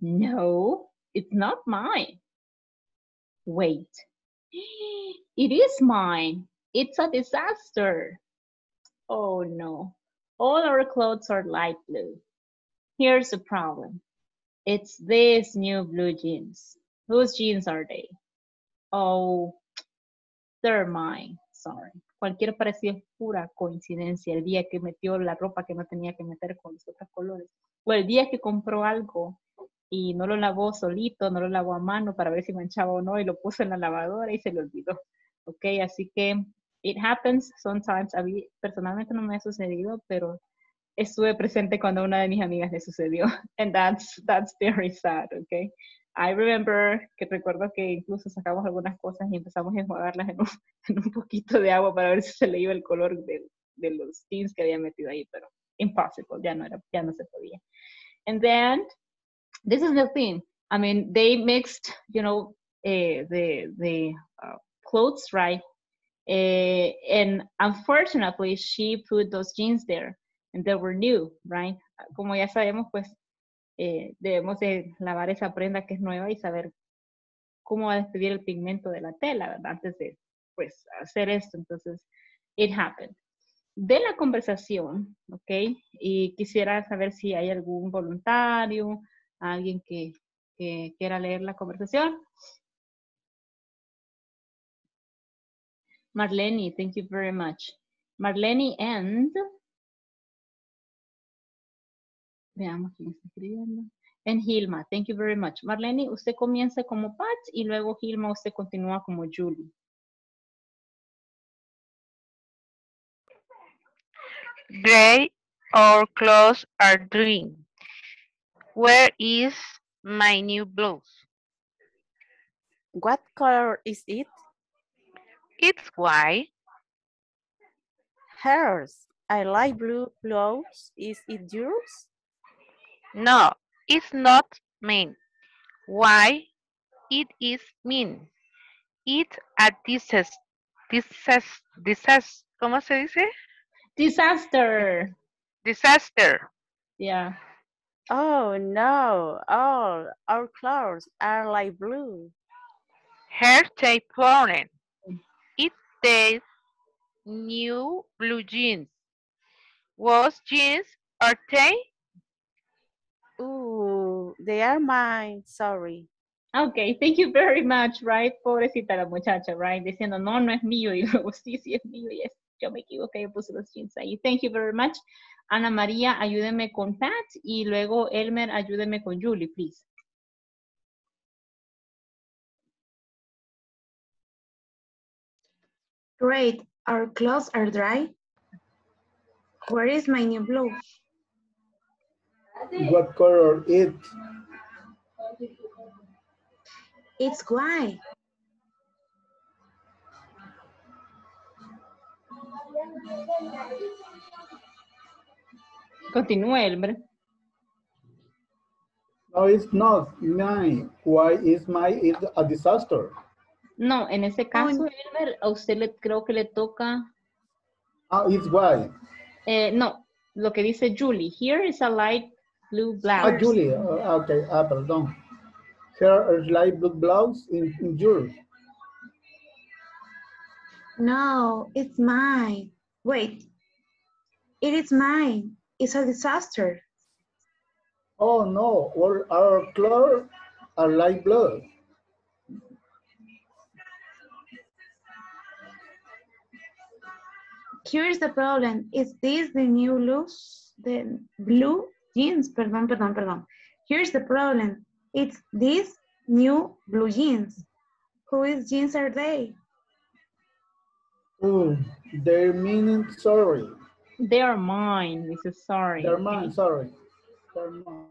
S1: No, it's not mine. Wait, it is mine. It's a disaster. Oh no, all our clothes are light blue. Here's the problem. It's these new blue jeans. Whose jeans are they? Oh, they're mine. Sorry. Cualquier parecido es pura coincidencia. El día que metió la ropa que no tenía que meter con los otros colores. O el día que compró algo y no lo lavó solito, no lo lavó a mano para ver si manchaba o no y lo puso en la lavadora y se le olvidó. Ok, así que it happens sometimes. A mí personalmente no me ha sucedido, pero estuve presente cuando a una de mis amigas le sucedió. And that's, that's very sad, ok. I remember que recuerdo que incluso sacamos algunas cosas y empezamos a enjuagarlas en un, en un poquito de agua para ver si se le iba el color de, de los jeans que había metido ahí, pero impossible, ya no, era, ya no se podía. And then, this is the thing, I mean, they mixed, you know, eh, the, the uh, clothes, right? Eh, and unfortunately, she put those jeans there they were new, right? Como ya sabemos, pues eh, debemos de lavar esa prenda que es nueva y saber cómo va a despedir el pigmento de la tela. Antes de, pues, hacer esto. Entonces, it happened. De la conversación, ¿ok? Y quisiera saber si hay algún voluntario, alguien que, que quiera leer la conversación. Marlene, thank you very much. Marlene and Veamos quién está escribiendo. En Hilma, thank you very much. Marlene, usted comienza como Pat y luego Hilma, usted continúa como Julie.
S8: Gray, our clothes are green. Where is my new blouse?
S9: What color is it?
S8: It's white.
S9: Hers. I like blue blouse. Is it yours?
S8: No, it's not mean. Why? It is mean. It's a disaster. Disaster. Disaster. ¿Cómo se dice?
S1: Disaster.
S8: Disaster.
S1: Yeah.
S9: Oh no, all our clothes are light blue.
S8: Her tape foreign. It says new blue jeans. Was jeans are they?
S9: Ooh, they are mine, sorry.
S1: Okay, thank you very much, right? Pobrecita la muchacha, right? Diciendo, no, no es mío. Y luego, sí, sí es mío. Yes, yo me equivoqué, yo puse los jeans ahí. Thank you very much. Ana María, ayúdeme con Pat. Y luego Elmer, ayúdeme con Julie, please.
S2: Great. Our clothes are dry. Where is my new blouse?
S3: What color it?
S2: It's white.
S1: Continúe, Elmer.
S3: No, it's not mine. Why is my it a disaster?
S1: No, en ese caso, Elmer, a usted le creo que le toca,
S11: Ah, it's white.
S1: eh, no, lo que dice Julie. Here is a light blue blouse.
S11: Ah, Julie. ah, okay. Ah, perdón. Here is light blue blouse in, in yours.
S2: No, it's mine. Wait. It is mine. It's a disaster.
S11: Oh no, all our clothes are light blue.
S2: Here's the problem. Is this the new loose, the blue jeans? Perdón, perdón, perdón. Here's the problem. It's this new blue jeans. Whose jeans are they?
S11: Oh, they're meaning sorry.
S1: They are mine, Mrs. Sorry.
S11: They're
S1: okay.
S11: mine, sorry. They're mine.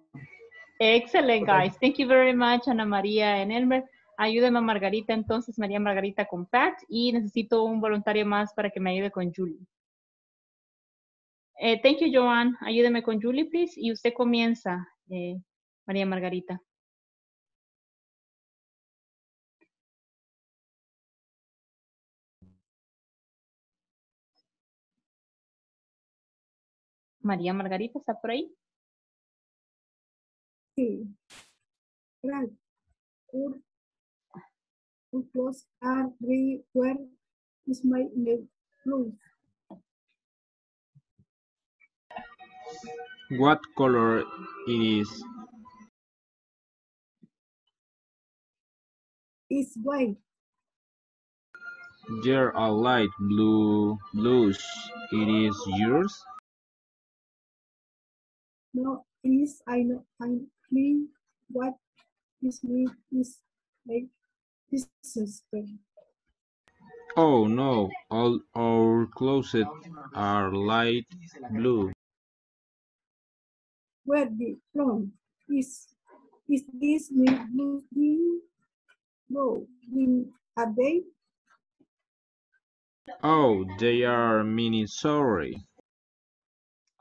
S1: Excellent,
S11: Okay.
S1: guys. Thank you very much, Ana María and Elmer. Ayúdeme a Margarita entonces, María Margarita con Pat y necesito un voluntario más para que me ayude con Julie. Eh, thank you, Joan. Ayúdeme con Julie, please. Y usted comienza, eh, María Margarita. María Margarita, ¿está por ahí?
S12: Sí. Where is my clothes?
S7: What color it It's
S12: Is white.
S7: There are light blue blues. It is yours?
S12: No, is I know I'm clean. What is me is like this sister.
S7: Oh no, all our clothes are light blue.
S12: Where the from is is this jean? No, in a day.
S7: Oh, they are meaning sorry.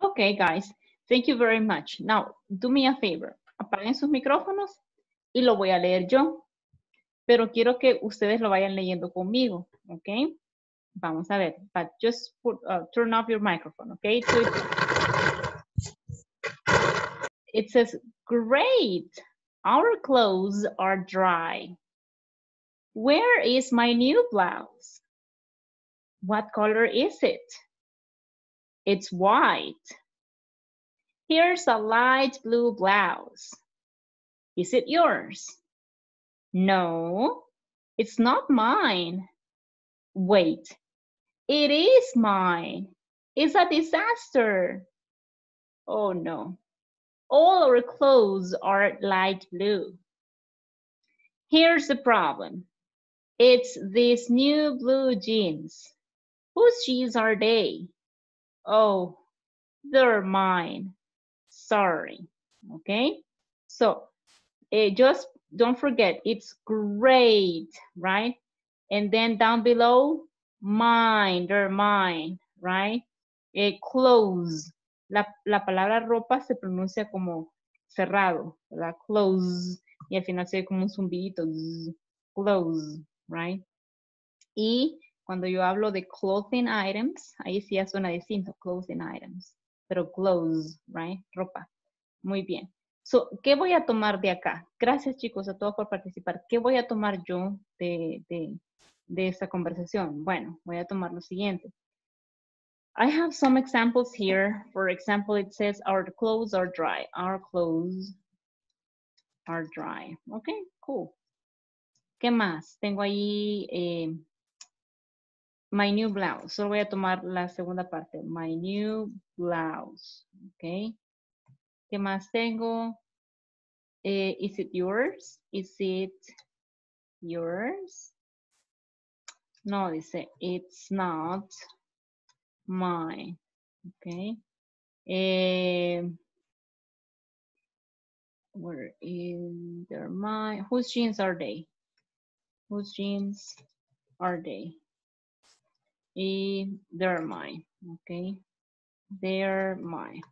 S1: Okay, guys. Thank you very much. Now, do me a favor. Apaguen sus micrófonos y lo voy a leer yo. Pero quiero que ustedes lo vayan leyendo conmigo, ¿ok? Vamos a ver. But just put, uh, turn off your microphone, ¿ok? So it, says, great. Our clothes are dry. Where is my new blouse? What color is it? It's white. Here's a light blue blouse. Is it yours? No, it's not mine. Wait, it is mine. It's a disaster. Oh no. All our clothes are light blue. Here's the problem. It's these new blue jeans. Whose jeans are they? Oh, they're mine. Sorry. Okay? So, eh, just don't forget, it's great, right? And then down below, mine, they're mine, right? Eh, clothes. La, la palabra ropa se pronuncia como cerrado, ¿verdad? Clothes. Y al final se ve como un zumbidito. Clothes, right? Y cuando yo hablo de clothing items, ahí sí ya suena distinto, clothing items. Pero clothes, right? Ropa. Muy bien. So, ¿Qué voy a tomar de acá? Gracias chicos a todos por participar. ¿Qué voy a tomar yo de, de, de esta conversación? Bueno, voy a tomar lo siguiente. I have some examples here. For example, it says our clothes are dry. Our clothes are dry. Okay, cool. ¿Qué más? Tengo ahí eh, my new blouse. Solo voy a tomar la segunda parte. My new blouse. Okay. ¿Qué más tengo? Eh, is it yours? Is it yours? No, dice, it's not mine. Okay. Eh, where is their mine? Whose jeans are they? Whose jeans are they? Y they're mine. Okay. They're mine.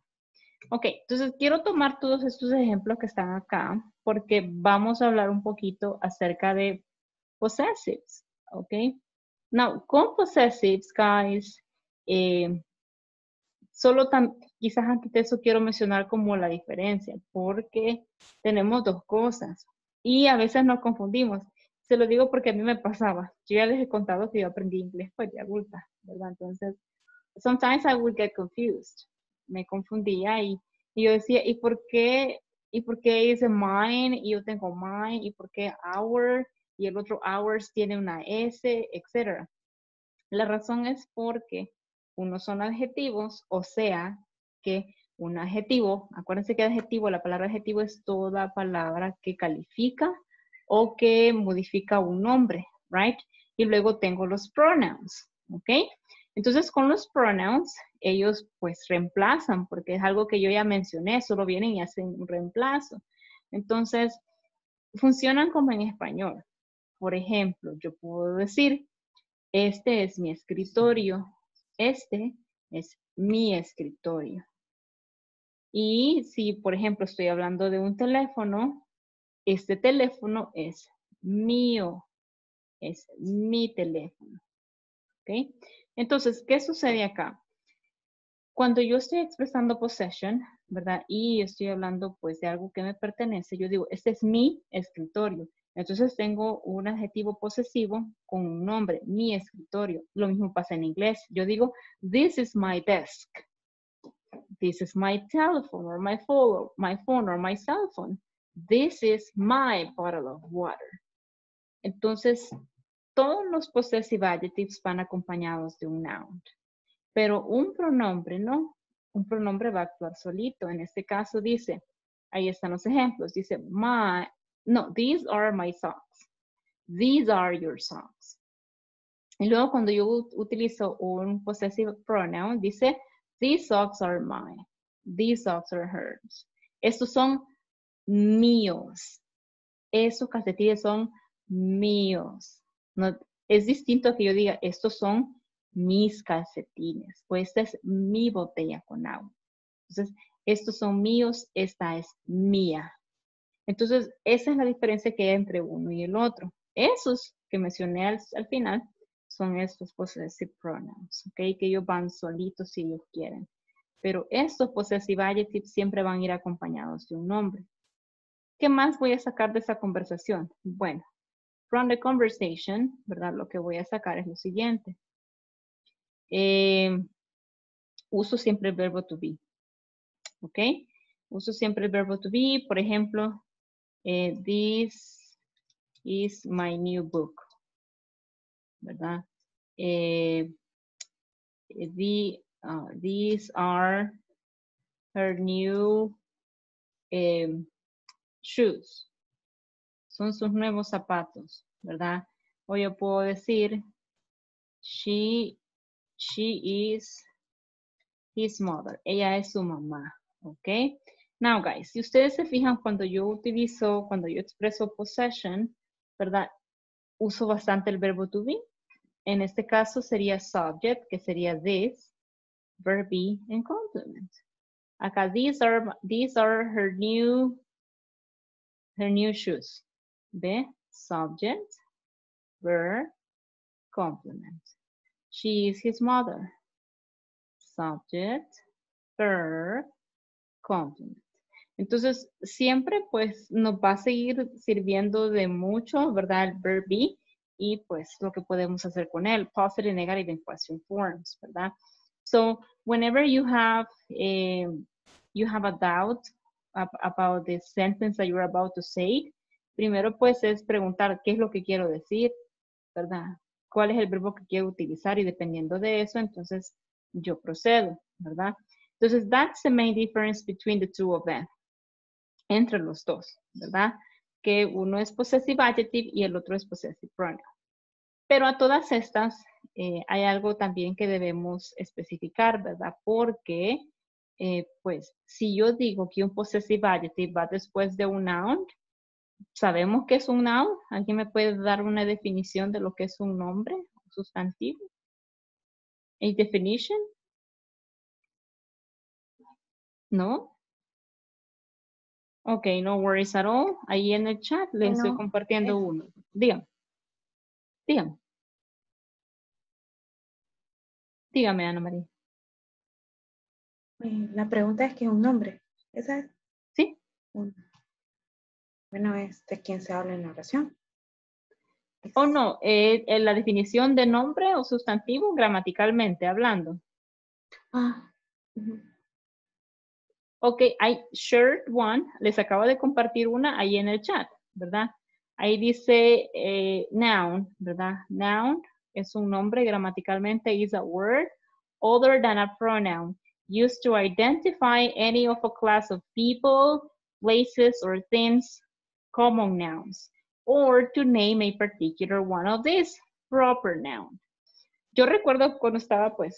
S1: Ok, entonces quiero tomar todos estos ejemplos que están acá porque vamos a hablar un poquito acerca de possessives. Okay. Now, con possessives, guys, eh, solo tan, quizás antes de eso quiero mencionar como la diferencia, porque tenemos dos cosas y a veces nos confundimos. Se lo digo porque a mí me pasaba. Yo ya les he contado que yo aprendí inglés pues de adulta, ¿verdad? Entonces, sometimes I would get confused. Me confundía y, yo decía, ¿y por qué? ¿Y por qué dice mine? Y yo tengo mine. ¿Y por qué our? Y el otro hours tiene una S, etcétera. La razón es porque unos son adjetivos, o sea, que un adjetivo, acuérdense que adjetivo, la palabra adjetivo es toda palabra que califica o que modifica un nombre, right? Y luego tengo los pronouns, ¿ok? Entonces con los pronouns, ellos pues reemplazan, porque es algo que yo ya mencioné, solo vienen y hacen un reemplazo. Entonces, funcionan como en español. Por ejemplo, yo puedo decir, este es mi escritorio, este es mi escritorio. Y si, por ejemplo, estoy hablando de un teléfono, este teléfono es mío, es mi teléfono. ¿Ok? Entonces, ¿qué sucede acá? Cuando yo estoy expresando possession, ¿verdad? Y estoy hablando pues de algo que me pertenece, yo digo, este es mi escritorio. Entonces tengo un adjetivo posesivo con un nombre, mi escritorio. Lo mismo pasa en inglés. Yo digo, this is my desk. This is my telephone or my phone, my phone or my cell phone. This is my bottle of water. Entonces, todos los possessive adjectives van acompañados de un noun. Pero un pronombre no. Un pronombre va a actuar solito. En este caso dice, ahí están los ejemplos. Dice, my, no, these are my socks. These are your socks. Y luego cuando yo utilizo un possessive pronoun, dice, these socks are mine. These socks are hers. Estos son míos. Esos calcetines son míos. No, es distinto que yo diga, estos son mis calcetines o esta es mi botella con agua. Entonces, estos son míos, esta es mía. Entonces, esa es la diferencia que hay entre uno y el otro. Esos que mencioné al, final son estos possessive pronouns, ¿ok? Que ellos van solitos si ellos quieren. Pero estos possessive adjectives siempre van a ir acompañados de un nombre. ¿Qué más voy a sacar de esa conversación? Bueno, from the conversation, ¿verdad? Lo que voy a sacar es lo siguiente. Eh, uso siempre el verbo to be, ¿ok? Uso siempre el verbo to be, por ejemplo, eh, this is my new book, ¿verdad? Eh, the, uh, these are her new um, shoes. Son sus nuevos zapatos, ¿verdad? O yo puedo decir, she, she is his mother. Ella es su mamá, ¿ok? Now, guys, si ustedes se fijan cuando yo utilizo, cuando yo expreso possession, ¿verdad? Uso bastante el verbo to be. En este caso sería subject, que sería this, verb be, and complement. Acá, these are, these are her new, her new shoes. ¿Ve? Subject, verb, complement. She is his mother. Subject, verb, complement. Entonces, siempre pues nos va a seguir sirviendo de mucho, ¿verdad? El verb be y pues lo que podemos hacer con él, positive, negative, and question forms, ¿verdad? So, whenever you have a, you have a doubt about the sentence that you're about to say, primero pues es preguntar qué es lo que quiero decir, ¿verdad? ¿Cuál es el verbo que quiero utilizar? Y dependiendo de eso, entonces yo procedo, ¿verdad? Entonces, that's the main difference between the two of them entre los dos, ¿verdad? Que uno es possessive adjective y el otro es possessive pronoun. Pero a todas estas eh, hay algo también que debemos especificar, ¿verdad? Porque, eh, pues, si yo digo que un possessive adjective va después de un noun, ¿sabemos qué es un noun? ¿Alguien me puede dar una definición de lo que es un nombre, sustantivo? ¿A definition? ¿No? Ok, no worries at all. Ahí en el chat les estoy compartiendo uno. Díganme. Díganme. Dígame, Ana María.
S2: La pregunta es que es un nombre. ¿Esa es?
S1: Sí.
S2: Bueno, es de quién se habla en la oración.
S1: O oh, no, eh, eh, la definición de nombre o sustantivo gramaticalmente hablando.
S2: Ah.
S1: Ok, I shared one, les acabo de compartir una ahí en el chat, ¿verdad? Ahí dice eh, noun, ¿verdad? Noun es un nombre gramaticalmente, is a word other than a pronoun used to identify any of a class of people, places, or things, common nouns, or to name a particular one of these, proper noun. Yo recuerdo cuando estaba pues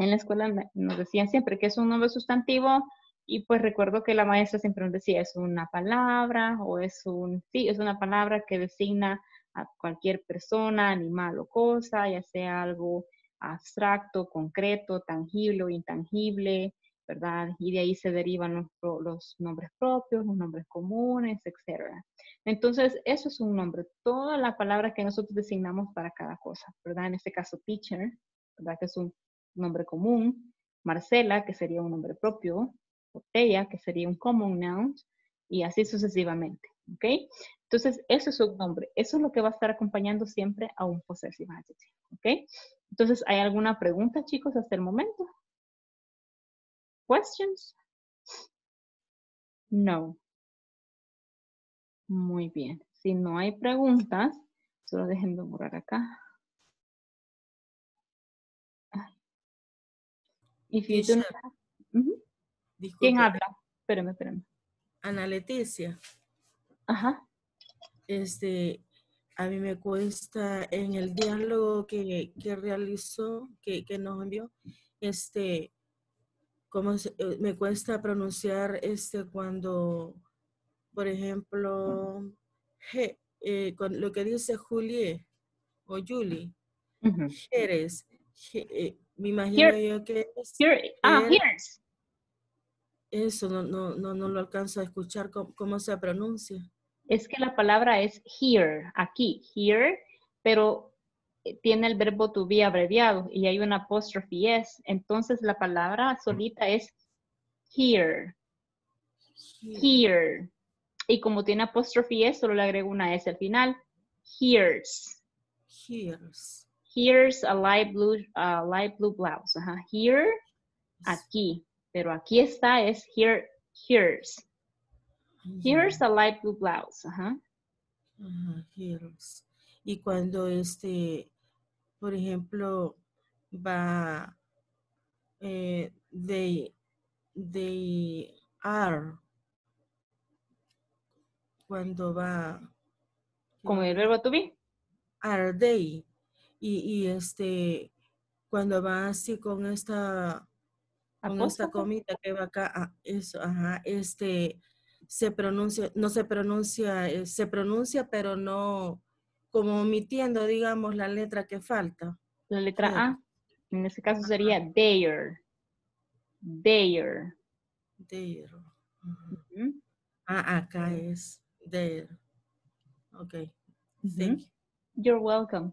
S1: en la escuela nos decían siempre que es un nombre sustantivo y pues recuerdo que la maestra siempre nos decía es una palabra o es un, sí, es una palabra que designa a cualquier persona, animal o cosa, ya sea algo abstracto, concreto, tangible o intangible, ¿verdad? Y de ahí se derivan los, los nombres propios, los nombres comunes, etc. Entonces, eso es un nombre, toda la palabra que nosotros designamos para cada cosa, ¿verdad? En este caso, teacher, ¿verdad? Que es un nombre común, Marcela, que sería un nombre propio, botella, que sería un common noun, y así sucesivamente, ¿ok? Entonces, eso es un nombre, eso es lo que va a estar acompañando siempre a un possessive adjective, ¿ok? Entonces, ¿hay alguna pregunta, chicos, hasta el momento? Questions? No. Muy bien. Si no hay preguntas, solo déjenme borrar acá. ¿Quién habla? Espérame, espérame.
S13: Ana Leticia,
S1: Ajá.
S13: este, a mí me cuesta en el diálogo que, que realizó, que, que nos envió, este, ¿cómo se- eh, me cuesta pronunciar este cuando, por ejemplo, je- eh, con lo que dice Julie o Julie,
S1: Ujú.
S13: Jerez, je- eh, me imagino
S1: Here-
S13: yo que es
S1: Here, ah, here's.
S13: eso, no, no, no, no lo alcanzo a escuchar cómo, cómo se pronuncia.
S1: Es que la palabra es here, aquí, here, pero eh, tiene el verbo to be abreviado y hay una apóstrofe s. Entonces la palabra solita es here, here. Y como tiene apóstrofe s, solo le agrego una s al final. Here's.
S13: Here's.
S1: Here's a light blue, a light blue blouse. Ajá. Here, aquí. Pero aquí está es here, here's. Here's a light blue blouse. Ajá.
S13: Ajá, here's. Y cuando este, por ejemplo, va, eh, they, they are, cuando va,
S1: Como el verbo to be.
S13: are they, y, y este, cuando va así con esta, con esta comita que va acá, ah, eso, ajá, este, se pronuncia, no se pronuncia, eh, se pronuncia, pero no, como omitiendo, digamos, la letra que falta.
S1: La letra. A. En ese caso sería there. There.
S13: There. Ajá.
S1: Ujú.
S13: Ah, acá es there. Ok.
S1: Ujú.
S13: Thank you.
S1: You're welcome.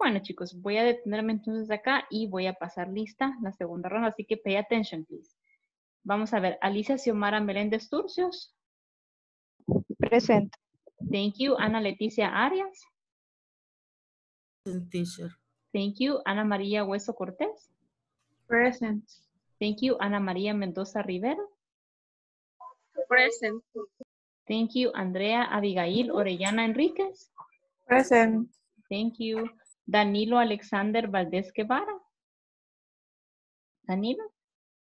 S1: Bueno, chicos, voy a detenerme entonces acá y voy a pasar lista la segunda ronda, así que pay attention, please. Vamos a ver, Alicia Xiomara Meléndez Turcios.
S14: Present.
S1: Thank you. Ana Leticia Arias.
S13: Teacher.
S1: Thank you. Ana María Hueso Cortés.
S2: Present.
S1: Thank you. Ana María Mendoza Rivera.
S14: Present.
S1: Thank you. Andrea Abigail Orellana Enríquez.
S5: Present.
S1: Thank you. Danilo Alexander Valdés Guevara. Danilo.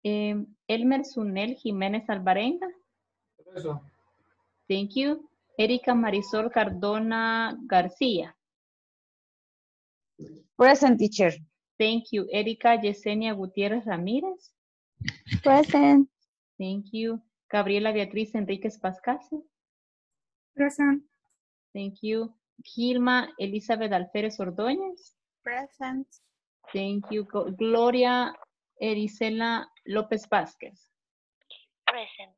S1: Eh, Elmer Sunel Jiménez Alvarenga.
S11: Eso.
S1: Thank you. Erika Marisol Cardona García.
S14: Present teacher.
S1: Thank you. Erika Yesenia Gutiérrez Ramírez.
S14: Present.
S1: Thank you. Gabriela Beatriz Enríquez Pascase.
S12: Present.
S1: Thank you. Gilma Elizabeth Alférez Ordóñez.
S14: Present.
S1: Thank you. Gloria Erisela López Vázquez.
S10: Present.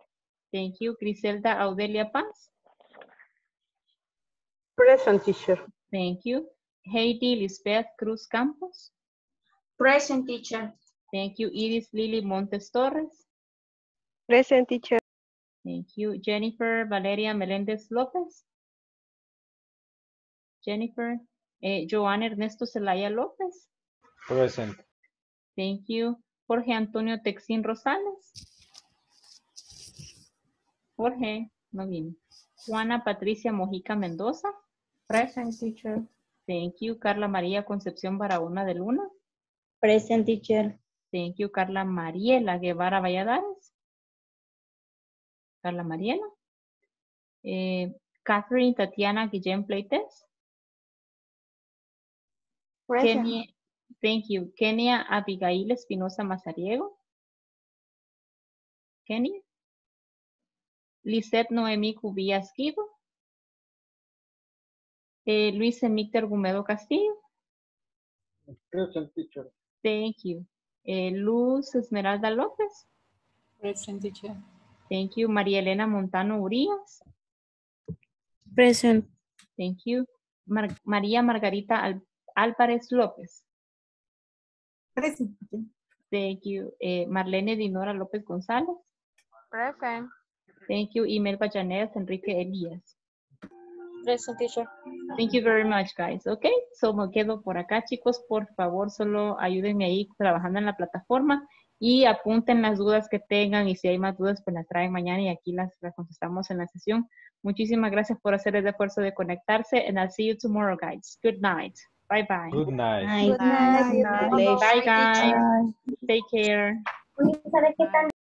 S1: Thank you. Griselda Audelia Paz.
S6: Present teacher.
S1: Thank you. Heidi Lisbeth Cruz Campos.
S4: Present teacher.
S1: Thank you. Iris Lily Montes Torres.
S14: Present teacher.
S1: Thank you. Jennifer Valeria Meléndez López. Jennifer. Eh, Joan Ernesto Zelaya López.
S3: Present.
S1: Thank you. Jorge Antonio Texín Rosales. Jorge, no viene. Juana Patricia Mojica Mendoza.
S5: Present teacher.
S1: Thank you. Carla María Concepción Barahona de Luna.
S14: Present teacher.
S1: Thank you. Carla Mariela Guevara Valladares. Carla Mariela. Eh, Catherine Tatiana Guillén Pleites.
S14: Present.
S1: Kenia, thank you. Kenia Abigail Espinosa Mazariego. Kenia. Lisette Noemí Cubías Guido. Eh, Luis Emícter Gumedo Castillo.
S3: Present teacher.
S1: Thank you. Eh, Luz Esmeralda López.
S15: Present teacher.
S1: Thank you. María Elena Montano Urias.
S14: Present.
S1: Thank you. Mar- María Margarita Al- Álvarez López.
S12: Present.
S1: Thank you. Eh, Marlene Dinora López González.
S8: Present.
S1: Thank you. Imelva Janet Enrique Elías.
S14: Present teacher.
S1: Thank you very much, guys. Okay, so me quedo por acá, chicos. Por favor, solo ayúdenme ahí trabajando en la plataforma y apunten las dudas que tengan y si hay más dudas, pues las traen mañana y aquí las, las contestamos en la sesión. Muchísimas gracias por hacer el esfuerzo de conectarse and I'll see you tomorrow, guys. Good night. Bye bye.
S3: Good night.
S14: Good night.
S1: Bye, guys. Take care.